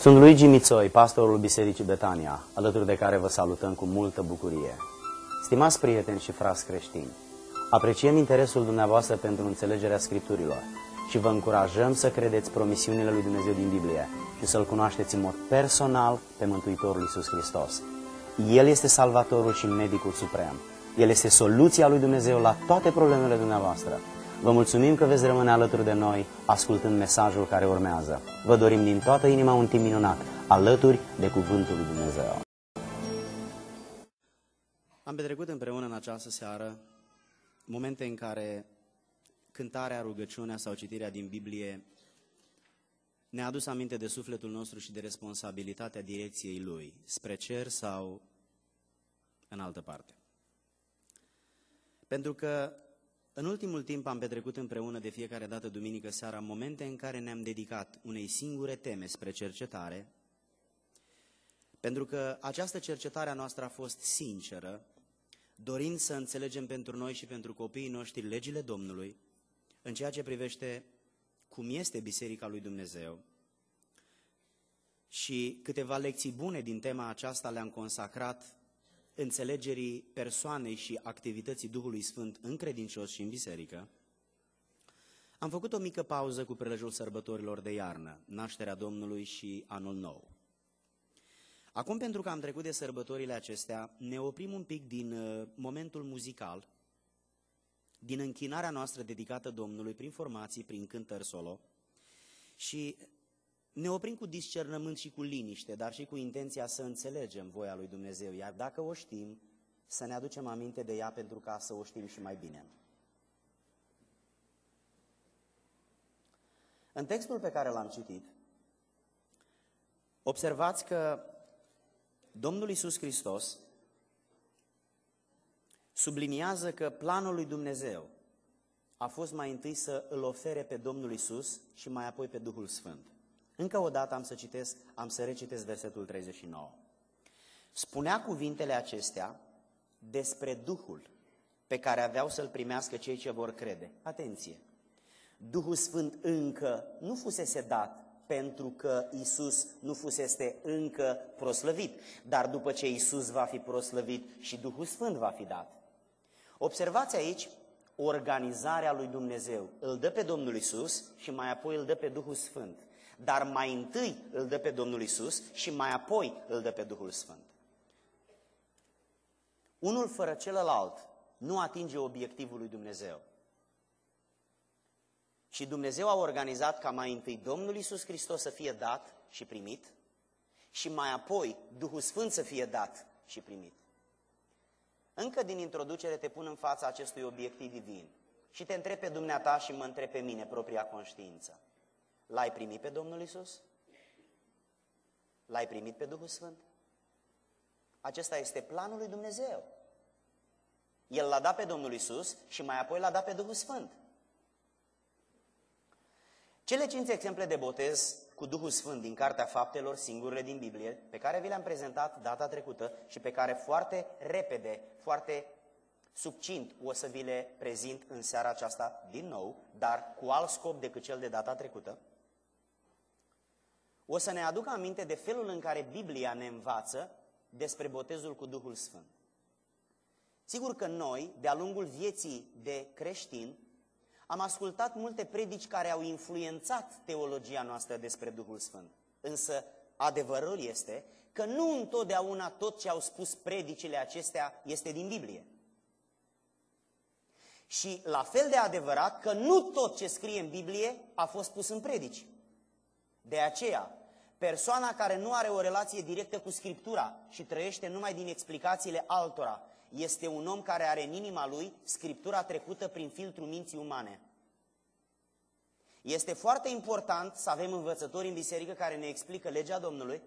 Sunt Luigi Mițoi, pastorul Bisericii Betania, alături de care vă salutăm cu multă bucurie. Stimați prieteni și frați creștini, apreciem interesul dumneavoastră pentru înțelegerea Scripturilor și vă încurajăm să credeți promisiunile lui Dumnezeu din Biblie și să-L cunoașteți în mod personal pe Mântuitorul Iisus Hristos. El este Salvatorul și Medicul Suprem. El este soluția lui Dumnezeu la toate problemele dumneavoastră. Vă mulțumim că veți rămâne alături de noi, ascultând mesajul care urmează. Vă dorim din toată inima un timp minunat, alături de Cuvântul lui Dumnezeu. Am petrecut împreună în această seară momente în care cântarea, rugăciunea sau citirea din Biblie ne-a adus aminte de sufletul nostru și de responsabilitatea direcției Lui, spre cer sau în altă parte. Pentru că în ultimul timp am petrecut împreună de fiecare dată duminică seara momente în care ne-am dedicat unei singure teme spre cercetare, pentru că această cercetare a noastră a fost sinceră, dorind să înțelegem pentru noi și pentru copiii noștri legile Domnului, în ceea ce privește cum este Biserica lui Dumnezeu. Și câteva lecții bune din tema aceasta le-am consacrat înțelegerii persoanei și activității Duhului Sfânt în credincios și în biserică, am făcut o mică pauză cu prelejul sărbătorilor de iarnă, nașterea Domnului și anul nou. Acum, pentru că am trecut de sărbătorile acestea, ne oprim un pic din uh, momentul muzical, din închinarea noastră dedicată Domnului prin formații, prin cântări solo și ne oprim cu discernământ și cu liniște, dar și cu intenția să înțelegem voia lui Dumnezeu, iar dacă o știm, să ne aducem aminte de ea pentru ca să o știm și mai bine. În textul pe care l-am citit, observați că Domnul Isus Hristos subliniază că planul lui Dumnezeu a fost mai întâi să îl ofere pe Domnul Isus și mai apoi pe Duhul Sfânt. Încă o dată am să citesc, am să recitesc versetul 39. Spunea cuvintele acestea despre Duhul pe care aveau să-l primească cei ce vor crede. Atenție! Duhul Sfânt încă nu fusese dat pentru că Isus nu fusese încă proslăvit, dar după ce Isus va fi proslăvit și Duhul Sfânt va fi dat. Observați aici organizarea lui Dumnezeu. Îl dă pe Domnul Isus și mai apoi îl dă pe Duhul Sfânt. Dar mai întâi îl dă pe Domnul Isus și mai apoi îl dă pe Duhul Sfânt. Unul fără celălalt nu atinge obiectivul lui Dumnezeu. Și Dumnezeu a organizat ca mai întâi Domnul Isus Hristos să fie dat și primit și mai apoi Duhul Sfânt să fie dat și primit. Încă din introducere te pun în fața acestui obiectiv divin și te întreb pe dumneata și mă întreb pe mine, propria conștiință. L-ai primit pe Domnul Isus? L-ai primit pe Duhul Sfânt? Acesta este planul lui Dumnezeu. El l-a dat pe Domnul Isus și mai apoi l-a dat pe Duhul Sfânt. Cele cinci exemple de botez cu Duhul Sfânt din Cartea Faptelor, singurele din Biblie, pe care vi le-am prezentat data trecută și pe care foarte repede, foarte succint o să vi le prezint în seara aceasta din nou, dar cu alt scop decât cel de data trecută, o să ne aducă aminte de felul în care Biblia ne învață despre botezul cu Duhul Sfânt. Sigur că noi, de-a lungul vieții de creștin, am ascultat multe predici care au influențat teologia noastră despre Duhul Sfânt. Însă adevărul este că nu întotdeauna tot ce au spus predicile acestea este din Biblie. Și la fel de adevărat că nu tot ce scrie în Biblie a fost pus în predici. De aceea, persoana care nu are o relație directă cu Scriptura și trăiește numai din explicațiile altora, este un om care are în inima lui Scriptura trecută prin filtru minții umane. Este foarte important să avem învățători în biserică care ne explică legea Domnului,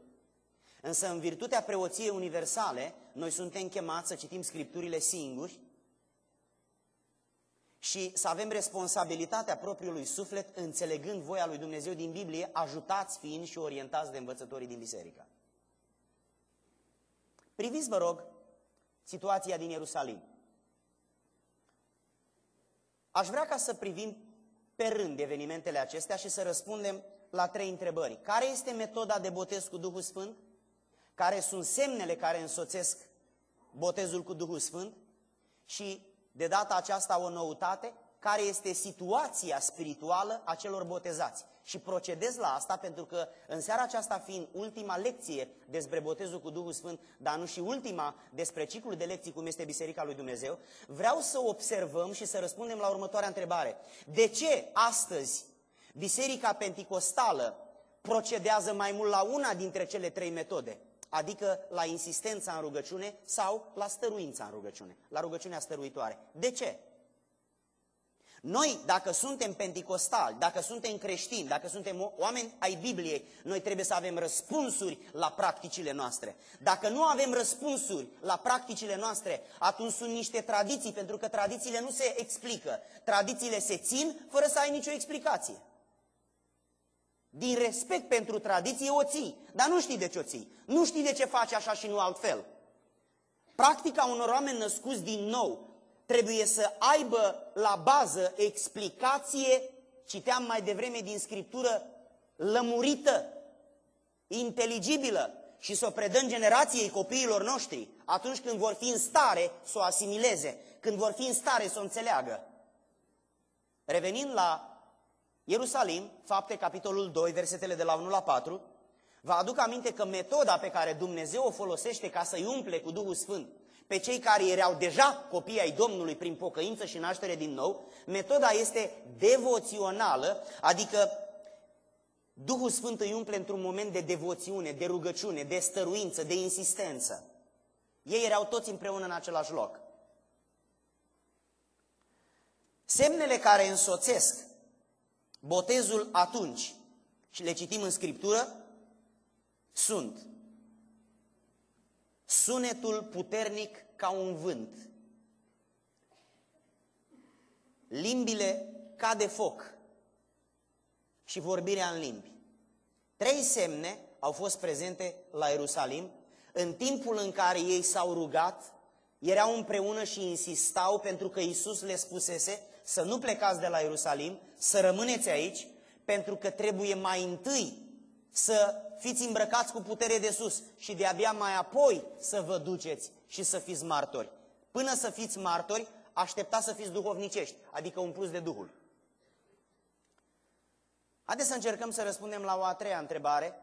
însă în virtutea preoției universale, noi suntem chemați să citim Scripturile singuri și să avem responsabilitatea propriului suflet înțelegând voia lui Dumnezeu din Biblie, ajutați fiind și orientați de învățătorii din biserică. Priviți, vă rog, situația din Ierusalim. Aș vrea ca să privim pe rând evenimentele acestea și să răspundem la trei întrebări. Care este metoda de botez cu Duhul Sfânt? Care sunt semnele care însoțesc botezul cu Duhul Sfânt? Și de data aceasta o noutate, care este situația spirituală a celor botezați. Și procedez la asta pentru că în seara aceasta fiind ultima lecție despre botezul cu Duhul Sfânt, dar nu și ultima despre ciclul de lecții cum este Biserica lui Dumnezeu, vreau să observăm și să răspundem la următoarea întrebare. De ce astăzi Biserica Penticostală procedează mai mult la una dintre cele trei metode? Adică la insistența în rugăciune sau la stăruința în rugăciune, la rugăciunea stăruitoare. De ce? Noi, dacă suntem penticostali, dacă suntem creștini, dacă suntem oameni ai Bibliei, noi trebuie să avem răspunsuri la practicile noastre. Dacă nu avem răspunsuri la practicile noastre, atunci sunt niște tradiții, pentru că tradițiile nu se explică. Tradițiile se țin fără să ai nicio explicație. Din respect pentru tradiție o ții, dar nu știi de ce o ții. Nu știi de ce faci așa și nu altfel. Practica unor oameni născuți din nou trebuie să aibă la bază explicație, citeam mai devreme din Scriptură, lămurită, inteligibilă și să o predăm generației copiilor noștri atunci când vor fi în stare să o asimileze, când vor fi în stare să o înțeleagă. Revenind la Ierusalim, fapte capitolul 2, versetele de la 1 la 4, vă aduc aminte că metoda pe care Dumnezeu o folosește ca să-i umple cu Duhul Sfânt pe cei care erau deja copii ai Domnului prin pocăință și naștere din nou, metoda este devoțională, adică Duhul Sfânt îi umple într-un moment de devoțiune, de rugăciune, de stăruință, de insistență. Ei erau toți împreună în același loc. Semnele care însoțesc botezul atunci, și le citim în Scriptură, sunt sunetul puternic ca un vânt, limbile ca de foc și vorbirea în limbi. Trei semne au fost prezente la Ierusalim în timpul în care ei s-au rugat, erau împreună și insistau pentru că Isus le spusese să nu plecați de la Ierusalim, să rămâneți aici, pentru că trebuie mai întâi să fiți îmbrăcați cu putere de sus și de-abia mai apoi să vă duceți și să fiți martori. Până să fiți martori, așteptați să fiți duhovnicești, adică un plus de Duhul. Haideți să încercăm să răspundem la o a treia întrebare.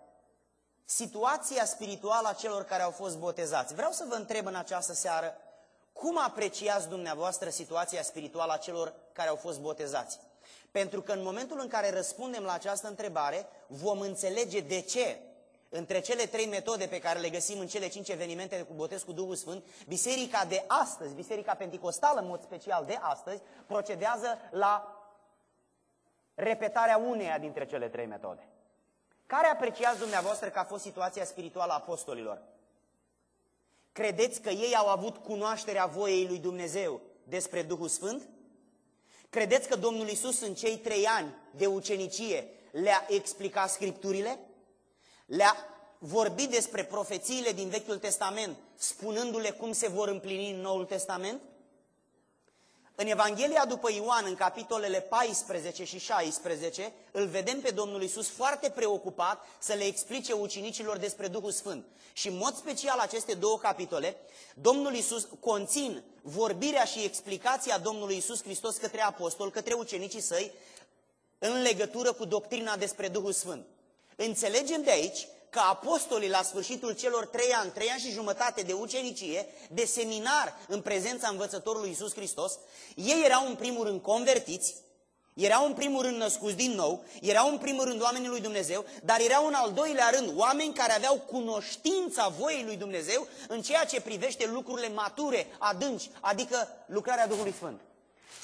Situația spirituală a celor care au fost botezați. Vreau să vă întreb în această seară, cum apreciați dumneavoastră situația spirituală a celor care au fost botezați? Pentru că în momentul în care răspundem la această întrebare, vom înțelege de ce între cele trei metode pe care le găsim în cele cinci evenimente cu botez cu Duhul Sfânt, biserica de astăzi, biserica penticostală în mod special de astăzi, procedează la repetarea uneia dintre cele trei metode. Care apreciați dumneavoastră că a fost situația spirituală a apostolilor? Credeți că ei au avut cunoașterea voiei lui Dumnezeu despre Duhul Sfânt? Credeți că Domnul Isus în cei trei ani de ucenicie le-a explicat Scripturile? Le-a vorbit despre profețiile din Vechiul Testament, spunându-le cum se vor împlini în Noul Testament? În Evanghelia după Ioan, în capitolele 14 și 16, îl vedem pe Domnul Isus foarte preocupat să le explice ucenicilor despre Duhul Sfânt. Și în mod special aceste două capitole, Domnul Isus conțin vorbirea și explicația Domnului Isus Hristos către apostol, către ucenicii săi, în legătură cu doctrina despre Duhul Sfânt. Înțelegem de aici că apostolii la sfârșitul celor trei ani, trei ani și jumătate de ucenicie, de seminar în prezența învățătorului Iisus Hristos, ei erau în primul rând convertiți, erau în primul rând născuți din nou, erau în primul rând oamenii lui Dumnezeu, dar erau în al doilea rând oameni care aveau cunoștința voii lui Dumnezeu în ceea ce privește lucrurile mature, adânci, adică lucrarea Duhului Sfânt.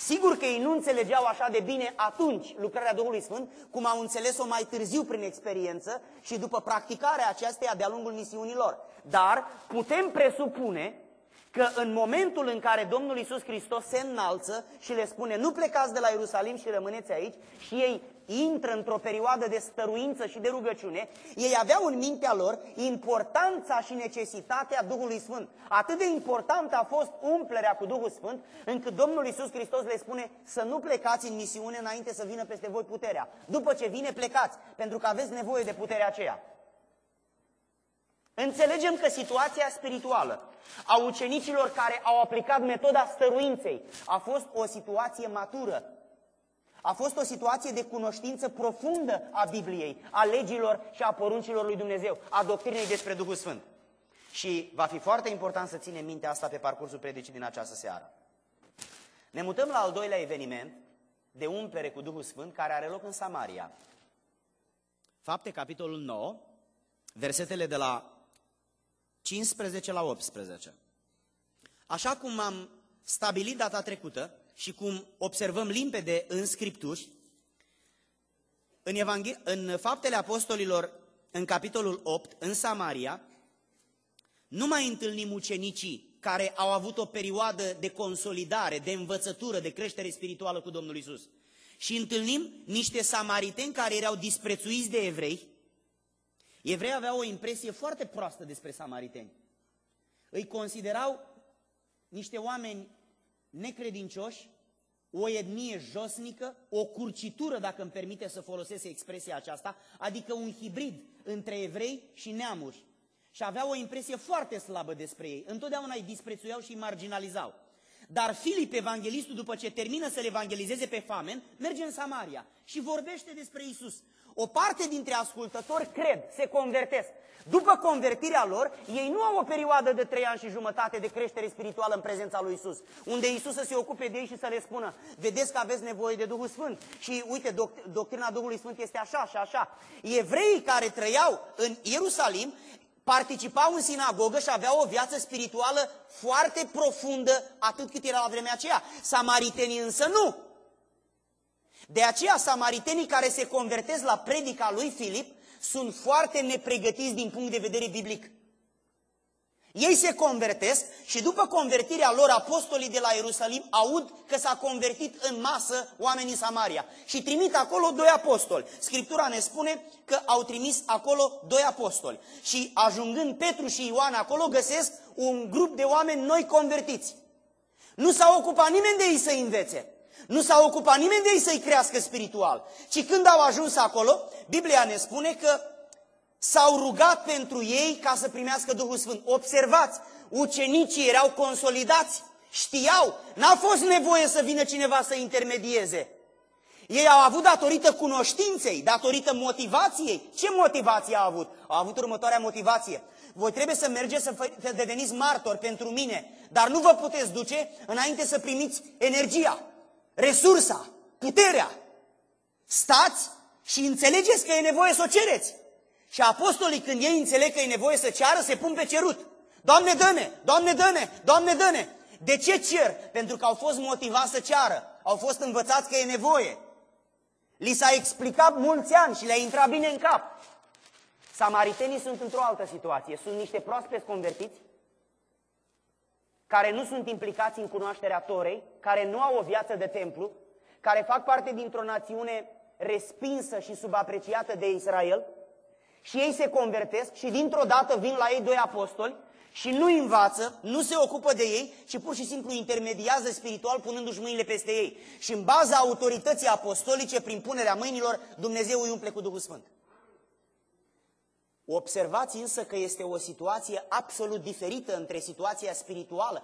Sigur că ei nu înțelegeau așa de bine atunci lucrarea Duhului Sfânt, cum au înțeles-o mai târziu prin experiență și după practicarea acesteia de-a lungul misiunilor. Dar putem presupune că în momentul în care Domnul Isus Hristos se înalță și le spune nu plecați de la Ierusalim și rămâneți aici și ei intră într-o perioadă de stăruință și de rugăciune, ei aveau în mintea lor importanța și necesitatea Duhului Sfânt. Atât de importantă a fost umplerea cu Duhul Sfânt, încât Domnul Isus Hristos le spune să nu plecați în misiune înainte să vină peste voi puterea. După ce vine, plecați, pentru că aveți nevoie de puterea aceea. Înțelegem că situația spirituală a ucenicilor care au aplicat metoda stăruinței a fost o situație matură. A fost o situație de cunoștință profundă a Bibliei, a legilor și a poruncilor lui Dumnezeu, a doctrinei despre Duhul Sfânt. Și va fi foarte important să ținem minte asta pe parcursul predicii din această seară. Ne mutăm la al doilea eveniment de umplere cu Duhul Sfânt care are loc în Samaria. Fapte, capitolul 9, versetele de la 15 la 18. Așa cum am stabilit data trecută și cum observăm limpede în Scripturi, în, Evanghe- în Faptele Apostolilor, în capitolul 8, în Samaria, nu mai întâlnim ucenicii care au avut o perioadă de consolidare, de învățătură, de creștere spirituală cu Domnul Isus. Și întâlnim niște samariteni care erau disprețuiți de evrei, Evrei aveau o impresie foarte proastă despre samariteni. Îi considerau niște oameni necredincioși, o etnie josnică, o curcitură, dacă îmi permite să folosesc expresia aceasta, adică un hibrid între evrei și neamuri. Și aveau o impresie foarte slabă despre ei. Întotdeauna îi disprețuiau și îi marginalizau. Dar Filip, evanghelistul, după ce termină să le evangelizeze pe famen, merge în Samaria și vorbește despre Isus. O parte dintre ascultători cred, se convertesc. După convertirea lor, ei nu au o perioadă de trei ani și jumătate de creștere spirituală în prezența lui Isus, unde Isus să se ocupe de ei și să le spună, vedeți că aveți nevoie de Duhul Sfânt și uite, doct- doctrina Duhului Sfânt este așa și așa. Evreii care trăiau în Ierusalim participau în sinagogă și aveau o viață spirituală foarte profundă, atât cât era la vremea aceea. Samaritenii însă nu. De aceea, samaritenii care se convertesc la predica lui Filip sunt foarte nepregătiți din punct de vedere biblic. Ei se convertesc și după convertirea lor, apostolii de la Ierusalim aud că s-a convertit în masă oamenii Samaria și trimit acolo doi apostoli. Scriptura ne spune că au trimis acolo doi apostoli și ajungând Petru și Ioan acolo găsesc un grup de oameni noi convertiți. Nu s-a ocupat nimeni de ei să învețe. Nu s-a ocupat nimeni de ei să-i crească spiritual, ci când au ajuns acolo, Biblia ne spune că s-au rugat pentru ei ca să primească Duhul Sfânt. Observați, ucenicii erau consolidați, știau, n-a fost nevoie să vină cineva să intermedieze. Ei au avut datorită cunoștinței, datorită motivației. Ce motivație au avut? Au avut următoarea motivație. Voi trebuie să mergeți să deveniți martori pentru mine, dar nu vă puteți duce înainte să primiți energia resursa, puterea. Stați și înțelegeți că e nevoie să o cereți. Și apostolii, când ei înțeleg că e nevoie să ceară, se pun pe cerut. Doamne, dă-ne! Doamne, dă-ne! Doamne, dă-ne! De ce cer? Pentru că au fost motivați să ceară. Au fost învățați că e nevoie. Li s-a explicat mulți ani și le-a intrat bine în cap. Samaritenii sunt într-o altă situație. Sunt niște proaspeți convertiți care nu sunt implicați în cunoașterea Torei, care nu au o viață de templu, care fac parte dintr-o națiune respinsă și subapreciată de Israel, și ei se convertesc și dintr-o dată vin la ei doi apostoli și nu învață, nu se ocupă de ei, ci pur și simplu intermediază spiritual punându-și mâinile peste ei. Și în baza autorității apostolice, prin punerea mâinilor, Dumnezeu îi umple cu Duhul Sfânt. Observați însă că este o situație absolut diferită între situația spirituală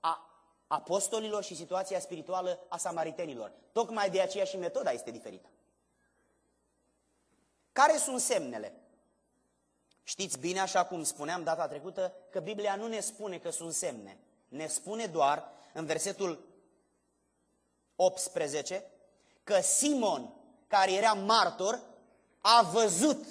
a apostolilor și situația spirituală a samaritenilor. Tocmai de aceea și metoda este diferită. Care sunt semnele? Știți bine, așa cum spuneam data trecută, că Biblia nu ne spune că sunt semne. Ne spune doar, în versetul 18, că Simon, care era martor, a văzut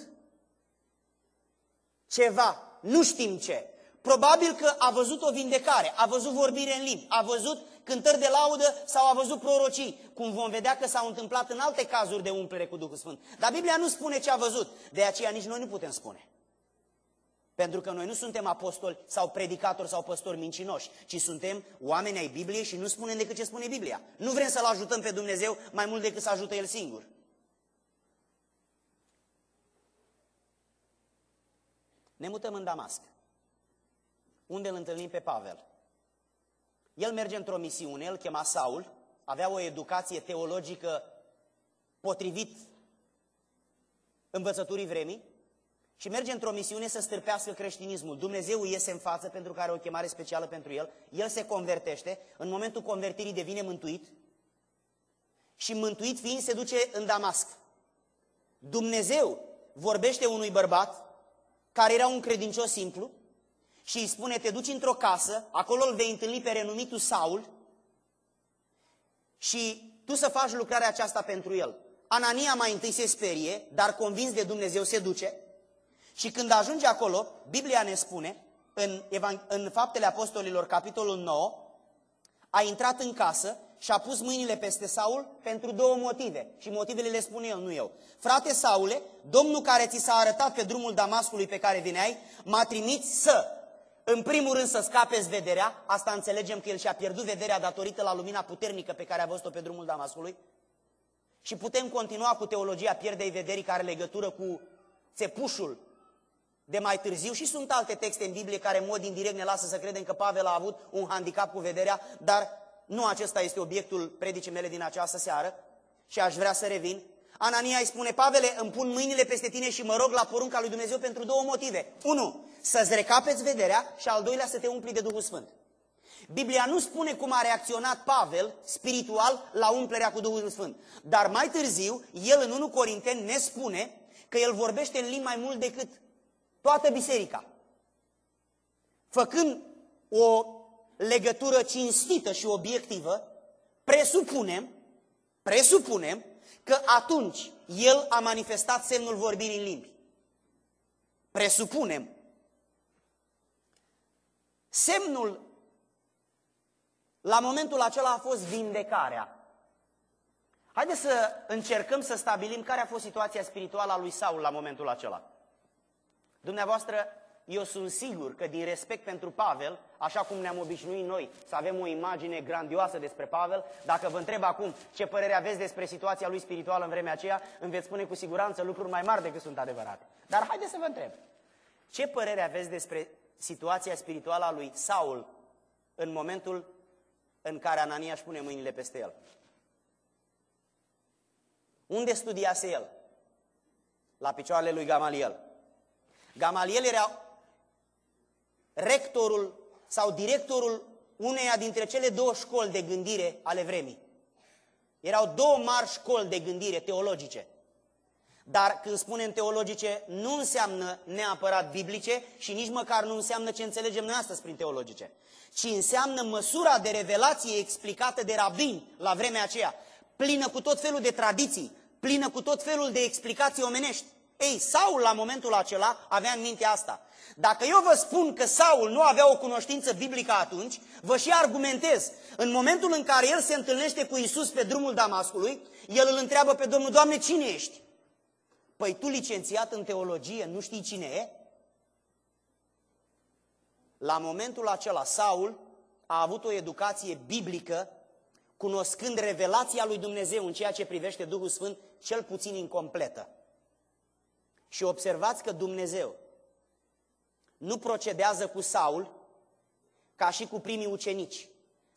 ceva, nu știm ce. Probabil că a văzut o vindecare, a văzut vorbire în limbi, a văzut cântări de laudă sau a văzut prorocii, cum vom vedea că s-au întâmplat în alte cazuri de umplere cu Duhul Sfânt. Dar Biblia nu spune ce a văzut, de aceea nici noi nu putem spune. Pentru că noi nu suntem apostoli sau predicatori sau păstori mincinoși, ci suntem oameni ai Bibliei și nu spunem decât ce spune Biblia. Nu vrem să-L ajutăm pe Dumnezeu mai mult decât să ajută El singur. Ne mutăm în Damasc, unde îl întâlnim pe Pavel. El merge într-o misiune, el chema Saul, avea o educație teologică potrivit învățăturii vremii și merge într-o misiune să stârpească creștinismul. Dumnezeu iese în față pentru că are o chemare specială pentru el, el se convertește, în momentul convertirii devine mântuit și mântuit fiind se duce în Damasc. Dumnezeu vorbește unui bărbat care era un credincios simplu și îi spune, te duci într-o casă, acolo îl vei întâlni pe renumitul Saul și tu să faci lucrarea aceasta pentru el. Anania mai întâi se sperie, dar convins de Dumnezeu se duce și când ajunge acolo, Biblia ne spune, în, în Faptele Apostolilor, capitolul 9, a intrat în casă și a pus mâinile peste Saul pentru două motive. Și motivele le spune el, nu eu. Frate Saule, Domnul care ți s-a arătat pe drumul Damascului pe care vineai, m-a trimis să, în primul rând, să scapeți vederea. Asta înțelegem că el și-a pierdut vederea datorită la lumina puternică pe care a văzut-o pe drumul Damascului. Și putem continua cu teologia pierdei vederii care are legătură cu țepușul de mai târziu și sunt alte texte în Biblie care în mod indirect ne lasă să credem că Pavel a avut un handicap cu vederea, dar nu acesta este obiectul predicii mele din această seară și aș vrea să revin. Anania îi spune, Pavele, îmi pun mâinile peste tine și mă rog la porunca lui Dumnezeu pentru două motive. Unu, să-ți recapeți vederea și al doilea să te umpli de Duhul Sfânt. Biblia nu spune cum a reacționat Pavel spiritual la umplerea cu Duhul Sfânt. Dar mai târziu, el în 1 Corinteni ne spune că el vorbește în limbi mai mult decât toată biserica. Făcând o legătură cinstită și obiectivă, presupunem, presupunem că atunci el a manifestat semnul vorbirii în limbi. Presupunem. Semnul la momentul acela a fost vindecarea. Haideți să încercăm să stabilim care a fost situația spirituală a lui Saul la momentul acela. Dumneavoastră, eu sunt sigur că din respect pentru Pavel, așa cum ne-am obișnuit noi să avem o imagine grandioasă despre Pavel, dacă vă întreb acum ce părere aveți despre situația lui spirituală în vremea aceea, îmi veți spune cu siguranță lucruri mai mari decât sunt adevărate. Dar haideți să vă întreb. Ce părere aveți despre situația spirituală a lui Saul în momentul în care Anania își pune mâinile peste el? Unde studiase el? La picioarele lui Gamaliel. Gamaliel era rectorul sau directorul uneia dintre cele două școli de gândire ale vremii. Erau două mari școli de gândire teologice. Dar când spunem teologice, nu înseamnă neapărat biblice și nici măcar nu înseamnă ce înțelegem noi astăzi prin teologice, ci înseamnă măsura de revelație explicată de rabini la vremea aceea, plină cu tot felul de tradiții, plină cu tot felul de explicații omenești. Ei, Saul la momentul acela avea în minte asta. Dacă eu vă spun că Saul nu avea o cunoștință biblică atunci, vă și argumentez. În momentul în care el se întâlnește cu Isus pe drumul Damascului, el îl întreabă pe Domnul, Doamne, cine ești? Păi tu, licențiat în teologie, nu știi cine e? La momentul acela, Saul a avut o educație biblică, cunoscând revelația lui Dumnezeu în ceea ce privește Duhul Sfânt, cel puțin incompletă. Și observați că Dumnezeu nu procedează cu Saul ca și cu primii ucenici.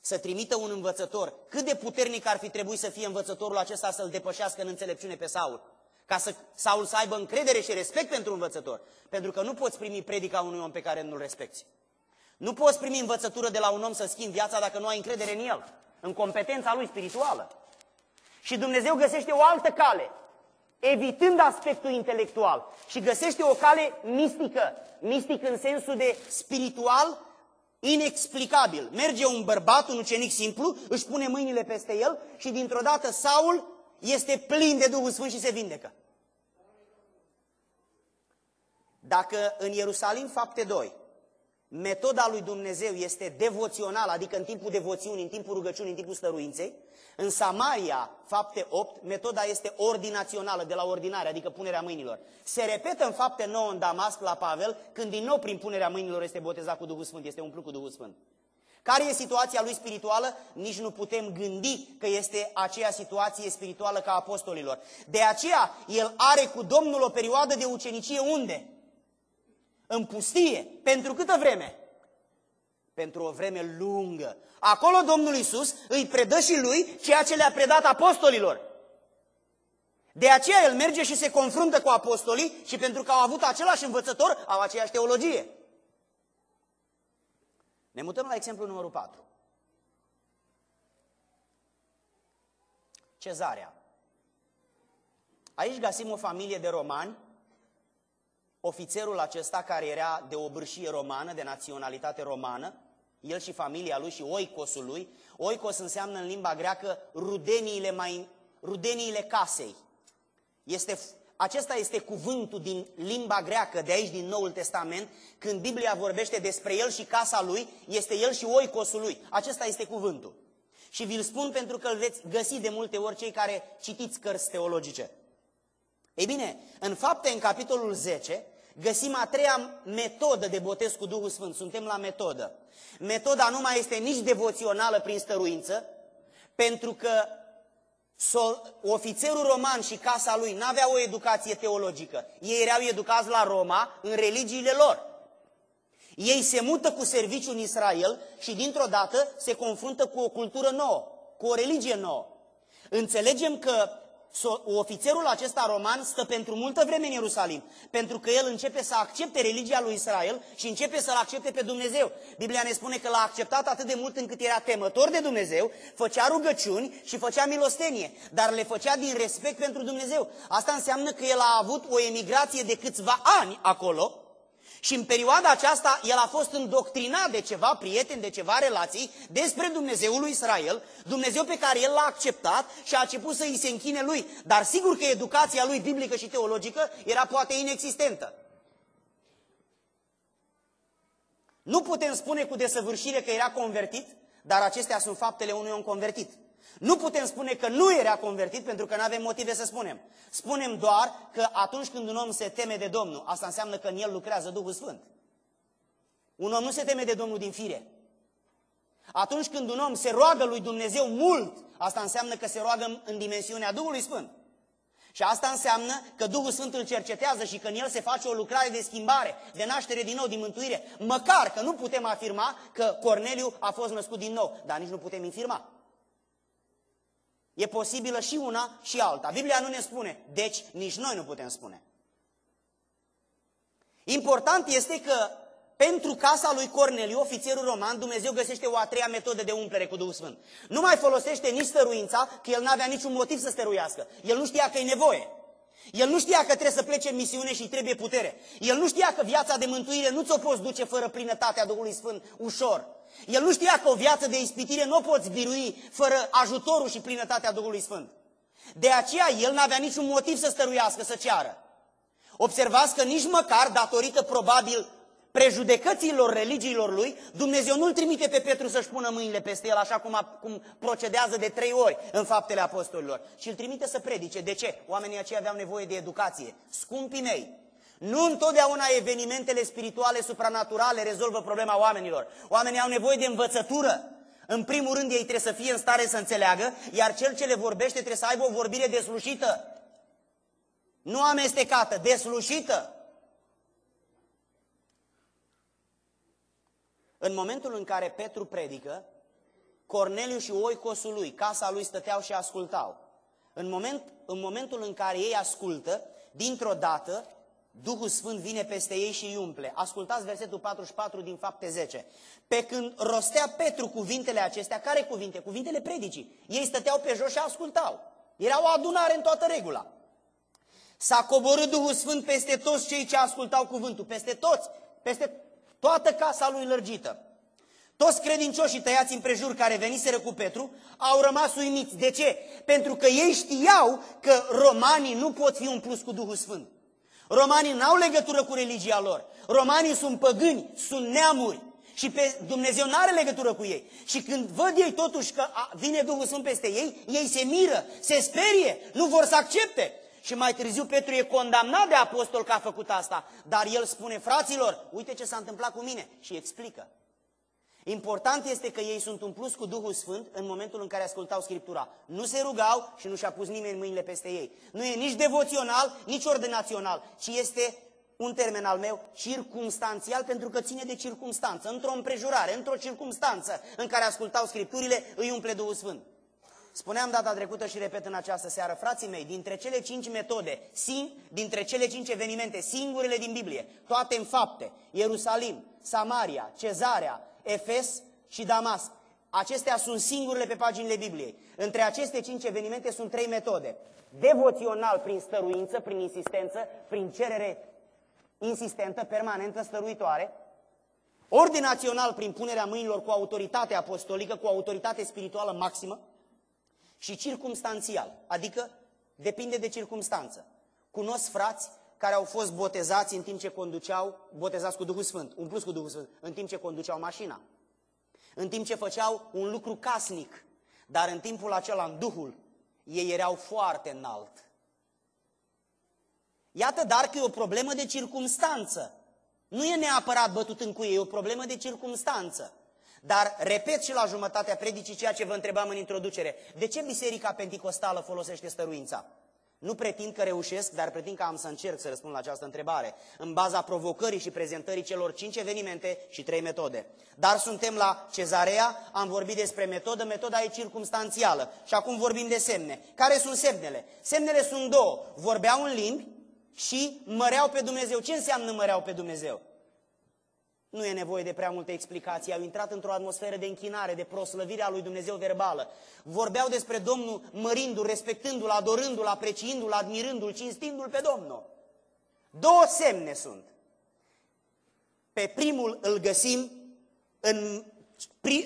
Să trimită un învățător. Cât de puternic ar fi trebuit să fie învățătorul acesta să-l depășească în înțelepciune pe Saul? Ca să Saul să aibă încredere și respect pentru învățător. Pentru că nu poți primi predica unui om pe care nu-l respecti. Nu poți primi învățătură de la un om să schimbi viața dacă nu ai încredere în el, în competența lui spirituală. Și Dumnezeu găsește o altă cale evitând aspectul intelectual și găsește o cale mistică, mistic în sensul de spiritual, inexplicabil. Merge un bărbat, un ucenic simplu, își pune mâinile peste el și dintr-o dată Saul este plin de Duhul Sfânt și se vindecă. Dacă în Ierusalim, fapte 2, metoda lui Dumnezeu este devoțională, adică în timpul devoțiunii, în timpul rugăciunii, în timpul stăruinței, în Samaria, fapte 8, metoda este ordinațională, de la ordinare, adică punerea mâinilor. Se repetă în fapte 9 în Damasc la Pavel, când din nou prin punerea mâinilor este botezat cu Duhul Sfânt, este umplut cu Duhul Sfânt. Care e situația lui spirituală? Nici nu putem gândi că este aceea situație spirituală ca apostolilor. De aceea, el are cu Domnul o perioadă de ucenicie unde? În pustie. Pentru câtă vreme? Pentru o vreme lungă. Acolo Domnul Isus îi predă și lui ceea ce le-a predat apostolilor. De aceea el merge și se confruntă cu apostolii și pentru că au avut același învățător, au aceeași teologie. Ne mutăm la exemplu numărul 4. Cezarea. Aici găsim o familie de romani. Ofițerul acesta, care era de o bârșie romană, de naționalitate romană, el și familia lui și oicosul lui. Oicos înseamnă în limba greacă rudeniile, mai, rudeniile casei. Este acesta este cuvântul din limba greacă, de aici din Noul Testament, când Biblia vorbește despre el și casa lui, este el și oicosul lui. Acesta este cuvântul. Și vi-l spun pentru că îl veți găsi de multe ori cei care citiți cărți teologice. Ei bine, în fapte, în capitolul 10, găsim a treia metodă de botez cu Duhul Sfânt. Suntem la metodă. Metoda nu mai este nici devoțională prin stăruință, pentru că Sol, ofițerul roman și casa lui n-aveau o educație teologică. Ei erau educați la Roma în religiile lor. Ei se mută cu serviciu în Israel și dintr-o dată se confruntă cu o cultură nouă, cu o religie nouă. Înțelegem că ofițerul acesta roman stă pentru multă vreme în Ierusalim, pentru că el începe să accepte religia lui Israel și începe să-L accepte pe Dumnezeu. Biblia ne spune că l-a acceptat atât de mult încât era temător de Dumnezeu, făcea rugăciuni și făcea milostenie, dar le făcea din respect pentru Dumnezeu. Asta înseamnă că el a avut o emigrație de câțiva ani acolo, și în perioada aceasta el a fost îndoctrinat de ceva prieteni, de ceva relații despre Dumnezeul lui Israel, Dumnezeu pe care el l-a acceptat și a început să îi se închine lui. Dar sigur că educația lui biblică și teologică era poate inexistentă. Nu putem spune cu desăvârșire că era convertit, dar acestea sunt faptele unui om convertit. Nu putem spune că nu era convertit pentru că nu avem motive să spunem. Spunem doar că atunci când un om se teme de Domnul, asta înseamnă că în el lucrează Duhul Sfânt. Un om nu se teme de Domnul din fire. Atunci când un om se roagă lui Dumnezeu mult, asta înseamnă că se roagă în dimensiunea Duhului Sfânt. Și asta înseamnă că Duhul Sfânt îl cercetează și că în el se face o lucrare de schimbare, de naștere din nou, din mântuire. Măcar că nu putem afirma că Corneliu a fost născut din nou, dar nici nu putem infirma. E posibilă și una și alta. Biblia nu ne spune, deci nici noi nu putem spune. Important este că pentru casa lui Corneliu, ofițerul roman, Dumnezeu găsește o a treia metodă de umplere cu Duhul Sfânt. Nu mai folosește nici stăruința, că el n-avea niciun motiv să stăruiască. El nu știa că e nevoie. El nu știa că trebuie să plece în misiune și trebuie putere. El nu știa că viața de mântuire nu ți-o poți duce fără plinătatea Duhului Sfânt ușor. El nu știa că o viață de ispitire nu o poți birui fără ajutorul și plinătatea Duhului Sfânt. De aceea el n-avea niciun motiv să stăruiască, să ceară. Observați că nici măcar, datorită probabil prejudecăților religiilor lui, Dumnezeu nu-l trimite pe Petru să-și pună mâinile peste el, așa cum, a, cum procedează de trei ori în faptele apostolilor, ci îl trimite să predice. De ce? Oamenii aceia aveau nevoie de educație. Scumpii mei, nu întotdeauna evenimentele spirituale supranaturale rezolvă problema oamenilor. Oamenii au nevoie de învățătură. În primul rând ei trebuie să fie în stare să înțeleagă, iar cel ce le vorbește trebuie să aibă o vorbire deslușită. Nu amestecată, deslușită. În momentul în care Petru predică, Corneliu și oicosul lui, casa lui stăteau și ascultau. În, moment, în momentul în care ei ascultă, dintr-o dată, Duhul Sfânt vine peste ei și îi umple. Ascultați versetul 44 din fapte 10. Pe când rostea Petru cuvintele acestea, care cuvinte? Cuvintele predicii. Ei stăteau pe jos și ascultau. Era o adunare în toată regula. S-a coborât Duhul Sfânt peste toți cei ce ascultau cuvântul, peste toți, peste toată casa lui lărgită. Toți credincioșii tăiați împrejur care veniseră cu Petru au rămas uimiți. De ce? Pentru că ei știau că romanii nu pot fi un plus cu Duhul Sfânt. Romanii n-au legătură cu religia lor. Romanii sunt păgâni, sunt neamuri. Și pe Dumnezeu nu are legătură cu ei. Și când văd ei totuși că vine Duhul Sfânt peste ei, ei se miră, se sperie, nu vor să accepte. Și mai târziu Petru e condamnat de apostol că a făcut asta. Dar el spune, fraților, uite ce s-a întâmplat cu mine. Și explică. Important este că ei sunt umpluți cu Duhul Sfânt în momentul în care ascultau Scriptura. Nu se rugau și nu și-a pus nimeni mâinile peste ei. Nu e nici devoțional, nici ordinațional, ci este un termen al meu, circumstanțial, pentru că ține de circumstanță. Într-o împrejurare, într-o circumstanță în care ascultau Scripturile, îi umple Duhul Sfânt. Spuneam data trecută și repet în această seară, frații mei, dintre cele cinci metode, sing, dintre cele cinci evenimente, singurele din Biblie, toate în fapte, Ierusalim, Samaria, Cezarea, Efes și Damasc. Acestea sunt singurele pe paginile Bibliei. Între aceste cinci evenimente sunt trei metode. Devoțional prin stăruință, prin insistență, prin cerere insistentă, permanentă, stăruitoare. Ordinațional prin punerea mâinilor cu autoritate apostolică, cu autoritate spirituală maximă. Și circumstanțial, adică depinde de circumstanță. Cunosc frați care au fost botezați în timp ce conduceau, botezați cu Duhul Sfânt, umpluți cu Duhul Sfânt, în timp ce conduceau mașina. În timp ce făceau un lucru casnic, dar în timpul acela, în Duhul, ei erau foarte înalt. Iată, dar că e o problemă de circumstanță. Nu e neapărat bătut în cuie, e o problemă de circumstanță. Dar repet și la jumătatea predicii ceea ce vă întrebam în introducere. De ce Biserica Pentecostală folosește stăruința? Nu pretind că reușesc, dar pretind că am să încerc să răspund la această întrebare, în baza provocării și prezentării celor cinci evenimente și trei metode. Dar suntem la cezarea, am vorbit despre metodă, metoda e circumstanțială și acum vorbim de semne. Care sunt semnele? Semnele sunt două. Vorbeau în limbi și măreau pe Dumnezeu. Ce înseamnă măreau pe Dumnezeu? Nu e nevoie de prea multe explicații. Au intrat într-o atmosferă de închinare, de proslăvire a lui Dumnezeu verbală. Vorbeau despre Domnul mărindu-l, respectându-l, adorându-l, apreciindu-l, admirându-l, cinstindu-l pe Domnul. Două semne sunt. Pe primul îl găsim în,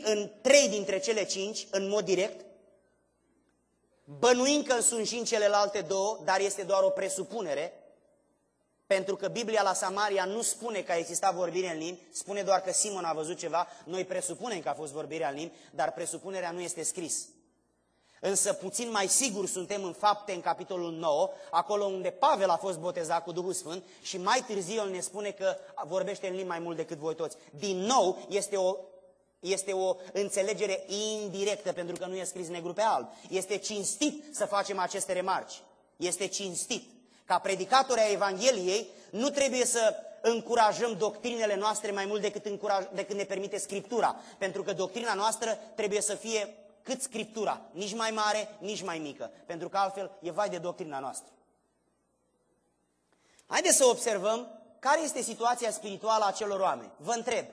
în trei dintre cele cinci, în mod direct, bănuind că sunt și în celelalte două, dar este doar o presupunere, pentru că Biblia la Samaria nu spune că a existat vorbire în limbi, spune doar că Simon a văzut ceva, noi presupunem că a fost vorbirea în limbi, dar presupunerea nu este scris. Însă puțin mai sigur suntem în fapte în capitolul 9, acolo unde Pavel a fost botezat cu Duhul Sfânt și mai târziu el ne spune că vorbește în limbi mai mult decât voi toți. Din nou, este o, este o înțelegere indirectă, pentru că nu e scris negru pe alb. Este cinstit să facem aceste remarci. Este cinstit. Ca predicatori a Evangheliei, nu trebuie să încurajăm doctrinele noastre mai mult decât, încuraj, decât ne permite Scriptura. Pentru că doctrina noastră trebuie să fie cât Scriptura, nici mai mare, nici mai mică. Pentru că altfel e vai de doctrina noastră. Haideți să observăm care este situația spirituală a celor oameni. Vă întreb,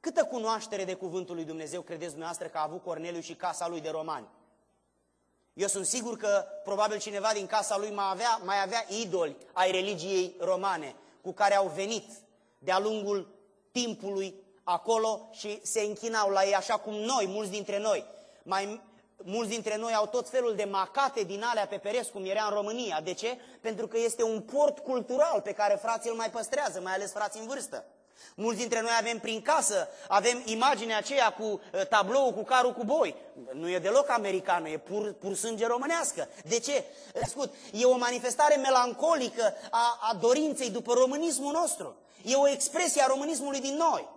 câtă cunoaștere de cuvântul lui Dumnezeu credeți dumneavoastră că a avut Corneliu și casa lui de romani? Eu sunt sigur că probabil cineva din casa lui mai avea, mai avea idoli ai religiei romane cu care au venit de-a lungul timpului acolo și se închinau la ei așa cum noi, mulți dintre noi. Mai, mulți dintre noi au tot felul de macate din alea pe pereți, cum era în România. De ce? Pentru că este un port cultural pe care frații îl mai păstrează, mai ales frații în vârstă. Mulți dintre noi avem prin casă, avem imaginea aceea cu uh, tablou cu carul cu boi. Nu e deloc americană, e pur, pur sânge românească. De ce? Ascult, e o manifestare melancolică a, a dorinței după românismul nostru. E o expresie a românismului din noi.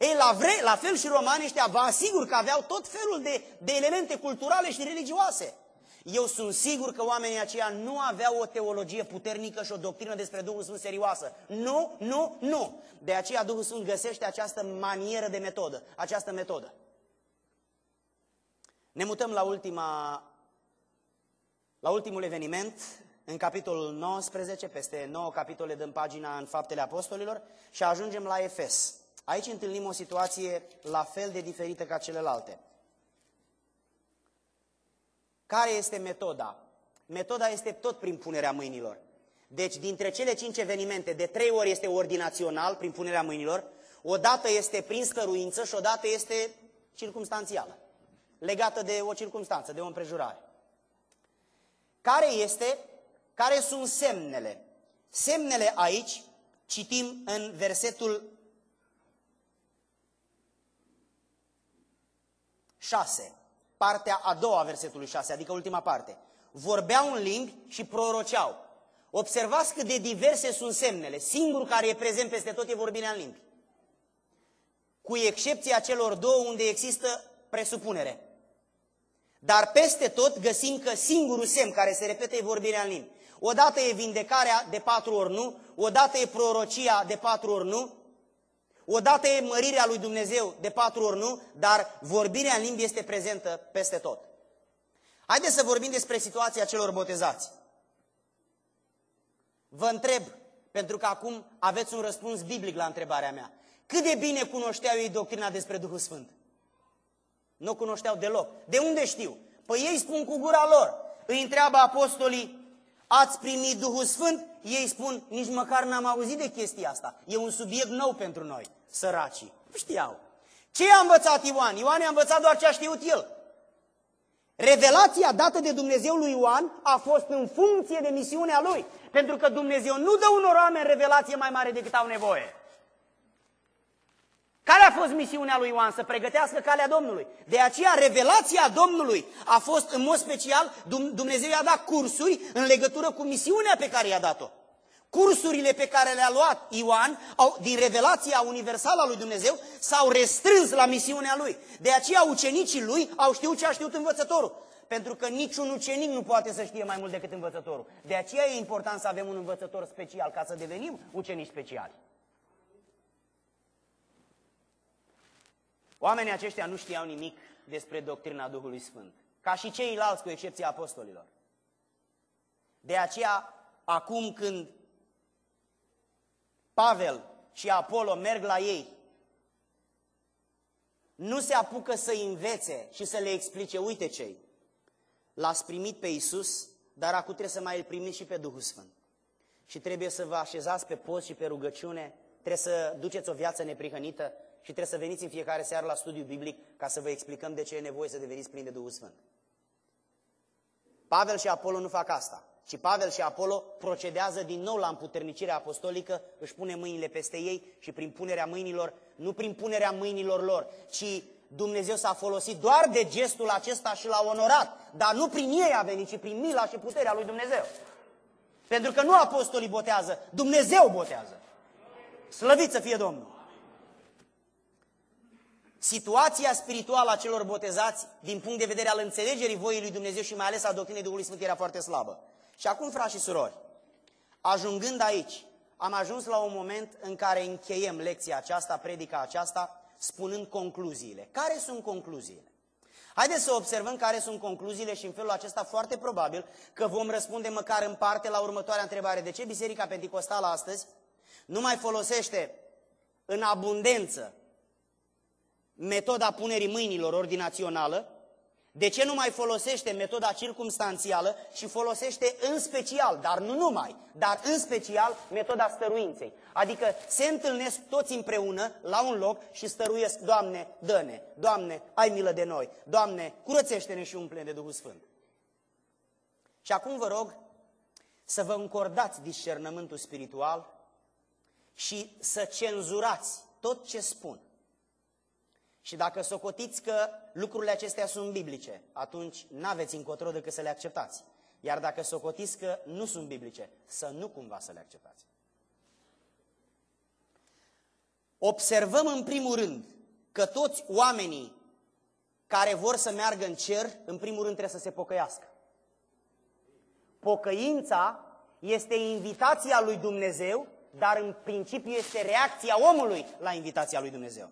Ei, la, vre, la fel și romanii ăștia, vă asigur că aveau tot felul de, de elemente culturale și religioase. Eu sunt sigur că oamenii aceia nu aveau o teologie puternică și o doctrină despre Duhul Sfânt serioasă. Nu, nu, nu. De aceea Duhul Sfânt găsește această manieră de metodă, această metodă. Ne mutăm la, ultima, la ultimul eveniment, în capitolul 19, peste 9 capitole dăm pagina în Faptele Apostolilor și ajungem la Efes. Aici întâlnim o situație la fel de diferită ca celelalte. Care este metoda? Metoda este tot prin punerea mâinilor. Deci, dintre cele cinci evenimente, de trei ori este ordinațional, prin punerea mâinilor, o dată este prin stăruință și o dată este circumstanțială, legată de o circumstanță, de o împrejurare. Care este, care sunt semnele? Semnele aici citim în versetul 6, partea a doua a versetului 6, adică ultima parte. Vorbeau în limbi și proroceau. Observați cât de diverse sunt semnele. Singurul care e prezent peste tot e vorbirea în limbi. Cu excepția celor două unde există presupunere. Dar peste tot găsim că singurul semn care se repete e vorbirea în limbi. Odată e vindecarea de patru ori nu, odată e prorocia de patru ori nu, odată e mărirea lui Dumnezeu de patru ori nu, dar vorbirea în limbi este prezentă peste tot. Haideți să vorbim despre situația celor botezați. Vă întreb, pentru că acum aveți un răspuns biblic la întrebarea mea. Cât de bine cunoșteau ei doctrina despre Duhul Sfânt? Nu o cunoșteau deloc. De unde știu? Păi ei spun cu gura lor. Îi întreabă apostolii, ați primit Duhul Sfânt? Ei spun, nici măcar n-am auzit de chestia asta. E un subiect nou pentru noi, săracii. Nu știau. Ce a învățat Ioan? Ioan a învățat doar ce a știut el. Revelația dată de Dumnezeu lui Ioan a fost în funcție de misiunea lui. Pentru că Dumnezeu nu dă unor oameni revelație mai mare decât au nevoie. Care a fost misiunea lui Ioan? Să pregătească calea Domnului. De aceea, revelația Domnului a fost în mod special, Dumnezeu i-a dat cursuri în legătură cu misiunea pe care i-a dat-o. Cursurile pe care le-a luat Ioan au, din revelația universală a lui Dumnezeu s-au restrâns la misiunea lui. De aceea ucenicii lui au știut ce a știut învățătorul. Pentru că niciun ucenic nu poate să știe mai mult decât învățătorul. De aceea e important să avem un învățător special ca să devenim ucenici speciali. Oamenii aceștia nu știau nimic despre doctrina Duhului Sfânt, ca și ceilalți, cu excepția apostolilor. De aceea, acum când Pavel și Apollo merg la ei, nu se apucă să învețe și să le explice, uite cei, l-ați primit pe Iisus, dar acum trebuie să mai îl primiți și pe Duhul Sfânt. Și trebuie să vă așezați pe post și pe rugăciune, trebuie să duceți o viață neprihănită, și trebuie să veniți în fiecare seară la studiu biblic ca să vă explicăm de ce e nevoie să deveniți plini de Duhul Sfânt. Pavel și Apollo nu fac asta, ci Pavel și Apollo procedează din nou la împuternicirea apostolică, își pune mâinile peste ei și prin punerea mâinilor, nu prin punerea mâinilor lor, ci Dumnezeu s-a folosit doar de gestul acesta și l-a onorat, dar nu prin ei a venit, ci prin mila și puterea lui Dumnezeu. Pentru că nu apostolii botează, Dumnezeu botează. Slăvit să fie Domnul! Situația spirituală a celor botezați, din punct de vedere al înțelegerii voii lui Dumnezeu și mai ales a doctrinei Duhului Sfânt, era foarte slabă. Și acum, frați și surori, ajungând aici, am ajuns la un moment în care încheiem lecția aceasta, predica aceasta, spunând concluziile. Care sunt concluziile? Haideți să observăm care sunt concluziile și în felul acesta foarte probabil că vom răspunde măcar în parte la următoarea întrebare. De ce Biserica Pentecostală astăzi nu mai folosește în abundență metoda punerii mâinilor ordinațională, de ce nu mai folosește metoda circumstanțială și folosește în special, dar nu numai, dar în special metoda stăruinței. Adică se întâlnesc toți împreună la un loc și stăruiesc, Doamne, dă-ne, Doamne, ai milă de noi, Doamne, curățește-ne și umple de Duhul Sfânt. Și acum vă rog să vă încordați discernământul spiritual și să cenzurați tot ce spun. Și dacă socotiți că lucrurile acestea sunt biblice, atunci n-aveți încotro decât să le acceptați. Iar dacă socotiți că nu sunt biblice, să nu cumva să le acceptați. Observăm în primul rând că toți oamenii care vor să meargă în cer, în primul rând trebuie să se pocăiască. Pocăința este invitația lui Dumnezeu, dar în principiu este reacția omului la invitația lui Dumnezeu.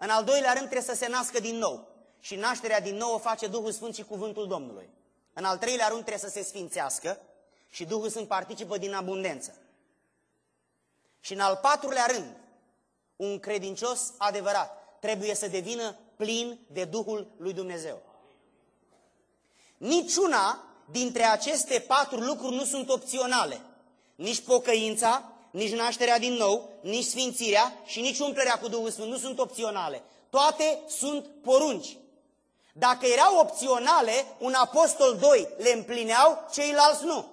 În al doilea rând trebuie să se nască din nou. Și nașterea din nou o face Duhul Sfânt și Cuvântul Domnului. În al treilea rând trebuie să se sfințească și Duhul Sfânt participă din abundență. Și în al patrulea rând, un credincios adevărat trebuie să devină plin de Duhul lui Dumnezeu. Niciuna dintre aceste patru lucruri nu sunt opționale. Nici pocăința, nici nașterea din nou, nici sfințirea și nici umplerea cu Duhul Sfânt nu sunt opționale. Toate sunt porunci. Dacă erau opționale, un apostol doi le împlineau, ceilalți nu.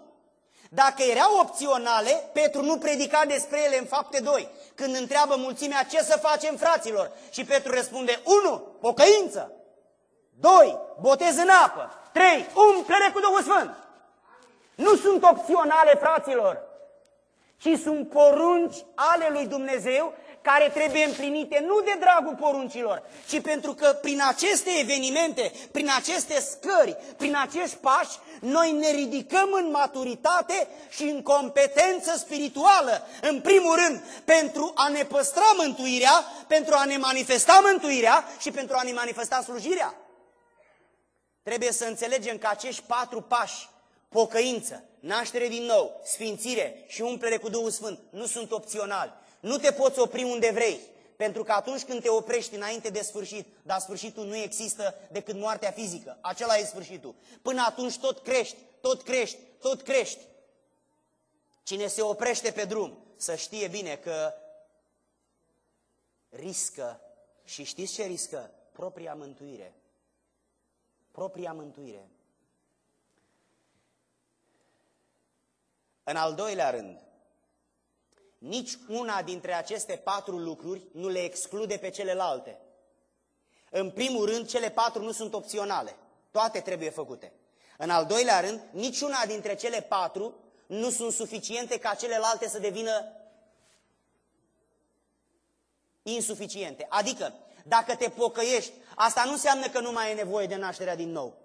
Dacă erau opționale, Petru nu predica despre ele în fapte 2, când întreabă mulțimea ce să facem fraților. Și Petru răspunde, 1. Pocăință. 2. Botez în apă. 3. Umplere cu Duhul Sfânt. Nu sunt opționale, fraților, ci sunt porunci ale lui Dumnezeu care trebuie împlinite nu de dragul poruncilor, ci pentru că prin aceste evenimente, prin aceste scări, prin acești pași, noi ne ridicăm în maturitate și în competență spirituală, în primul rând, pentru a ne păstra mântuirea, pentru a ne manifesta mântuirea și pentru a ne manifesta slujirea. Trebuie să înțelegem că acești patru pași, pocăință, naștere din nou, sfințire și umplere cu Duhul Sfânt, nu sunt opționali. Nu te poți opri unde vrei, pentru că atunci când te oprești înainte de sfârșit, dar sfârșitul nu există decât moartea fizică, acela e sfârșitul. Până atunci tot crești, tot crești, tot crești. Cine se oprește pe drum, să știe bine că riscă, și știți ce riscă? Propria mântuire. Propria mântuire. În al doilea rând, nici una dintre aceste patru lucruri nu le exclude pe celelalte. În primul rând, cele patru nu sunt opționale. Toate trebuie făcute. În al doilea rând, niciuna dintre cele patru nu sunt suficiente ca celelalte să devină insuficiente. Adică, dacă te pocăiești, asta nu înseamnă că nu mai ai nevoie de nașterea din nou.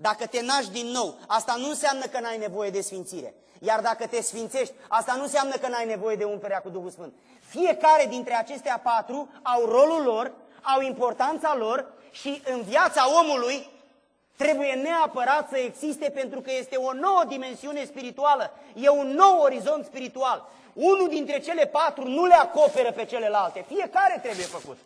Dacă te naști din nou, asta nu înseamnă că n-ai nevoie de sfințire. Iar dacă te sfințești, asta nu înseamnă că n-ai nevoie de umperea cu Duhul Sfânt. Fiecare dintre acestea patru au rolul lor, au importanța lor și în viața omului trebuie neapărat să existe pentru că este o nouă dimensiune spirituală, e un nou orizont spiritual. Unul dintre cele patru nu le acoperă pe celelalte, fiecare trebuie făcut.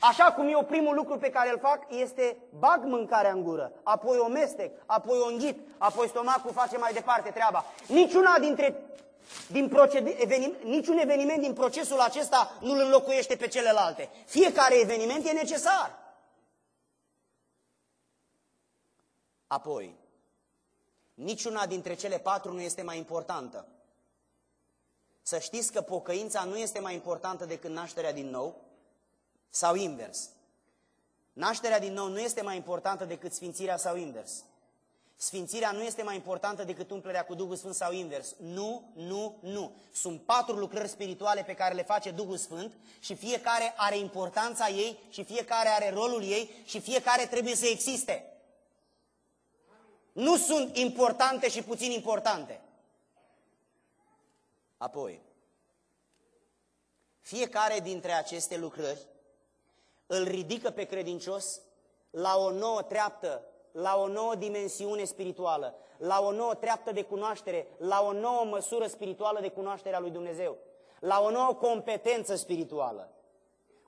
Așa cum eu primul lucru pe care îl fac este bag mâncarea în gură, apoi o mestec, apoi o înghit, apoi stomacul face mai departe treaba. Niciuna dintre din proced... evenim... niciun eveniment din procesul acesta nu îl înlocuiește pe celelalte. Fiecare eveniment e necesar. Apoi, niciuna dintre cele patru nu este mai importantă. Să știți că pocăința nu este mai importantă decât nașterea din nou, sau invers. Nașterea din nou nu este mai importantă decât sfințirea sau invers. Sfințirea nu este mai importantă decât umplerea cu Duhul Sfânt sau invers. Nu, nu, nu. Sunt patru lucrări spirituale pe care le face Duhul Sfânt și fiecare are importanța ei și fiecare are rolul ei și fiecare trebuie să existe. Nu sunt importante și puțin importante. Apoi, fiecare dintre aceste lucrări îl ridică pe credincios la o nouă treaptă, la o nouă dimensiune spirituală, la o nouă treaptă de cunoaștere, la o nouă măsură spirituală de cunoaștere a lui Dumnezeu, la o nouă competență spirituală.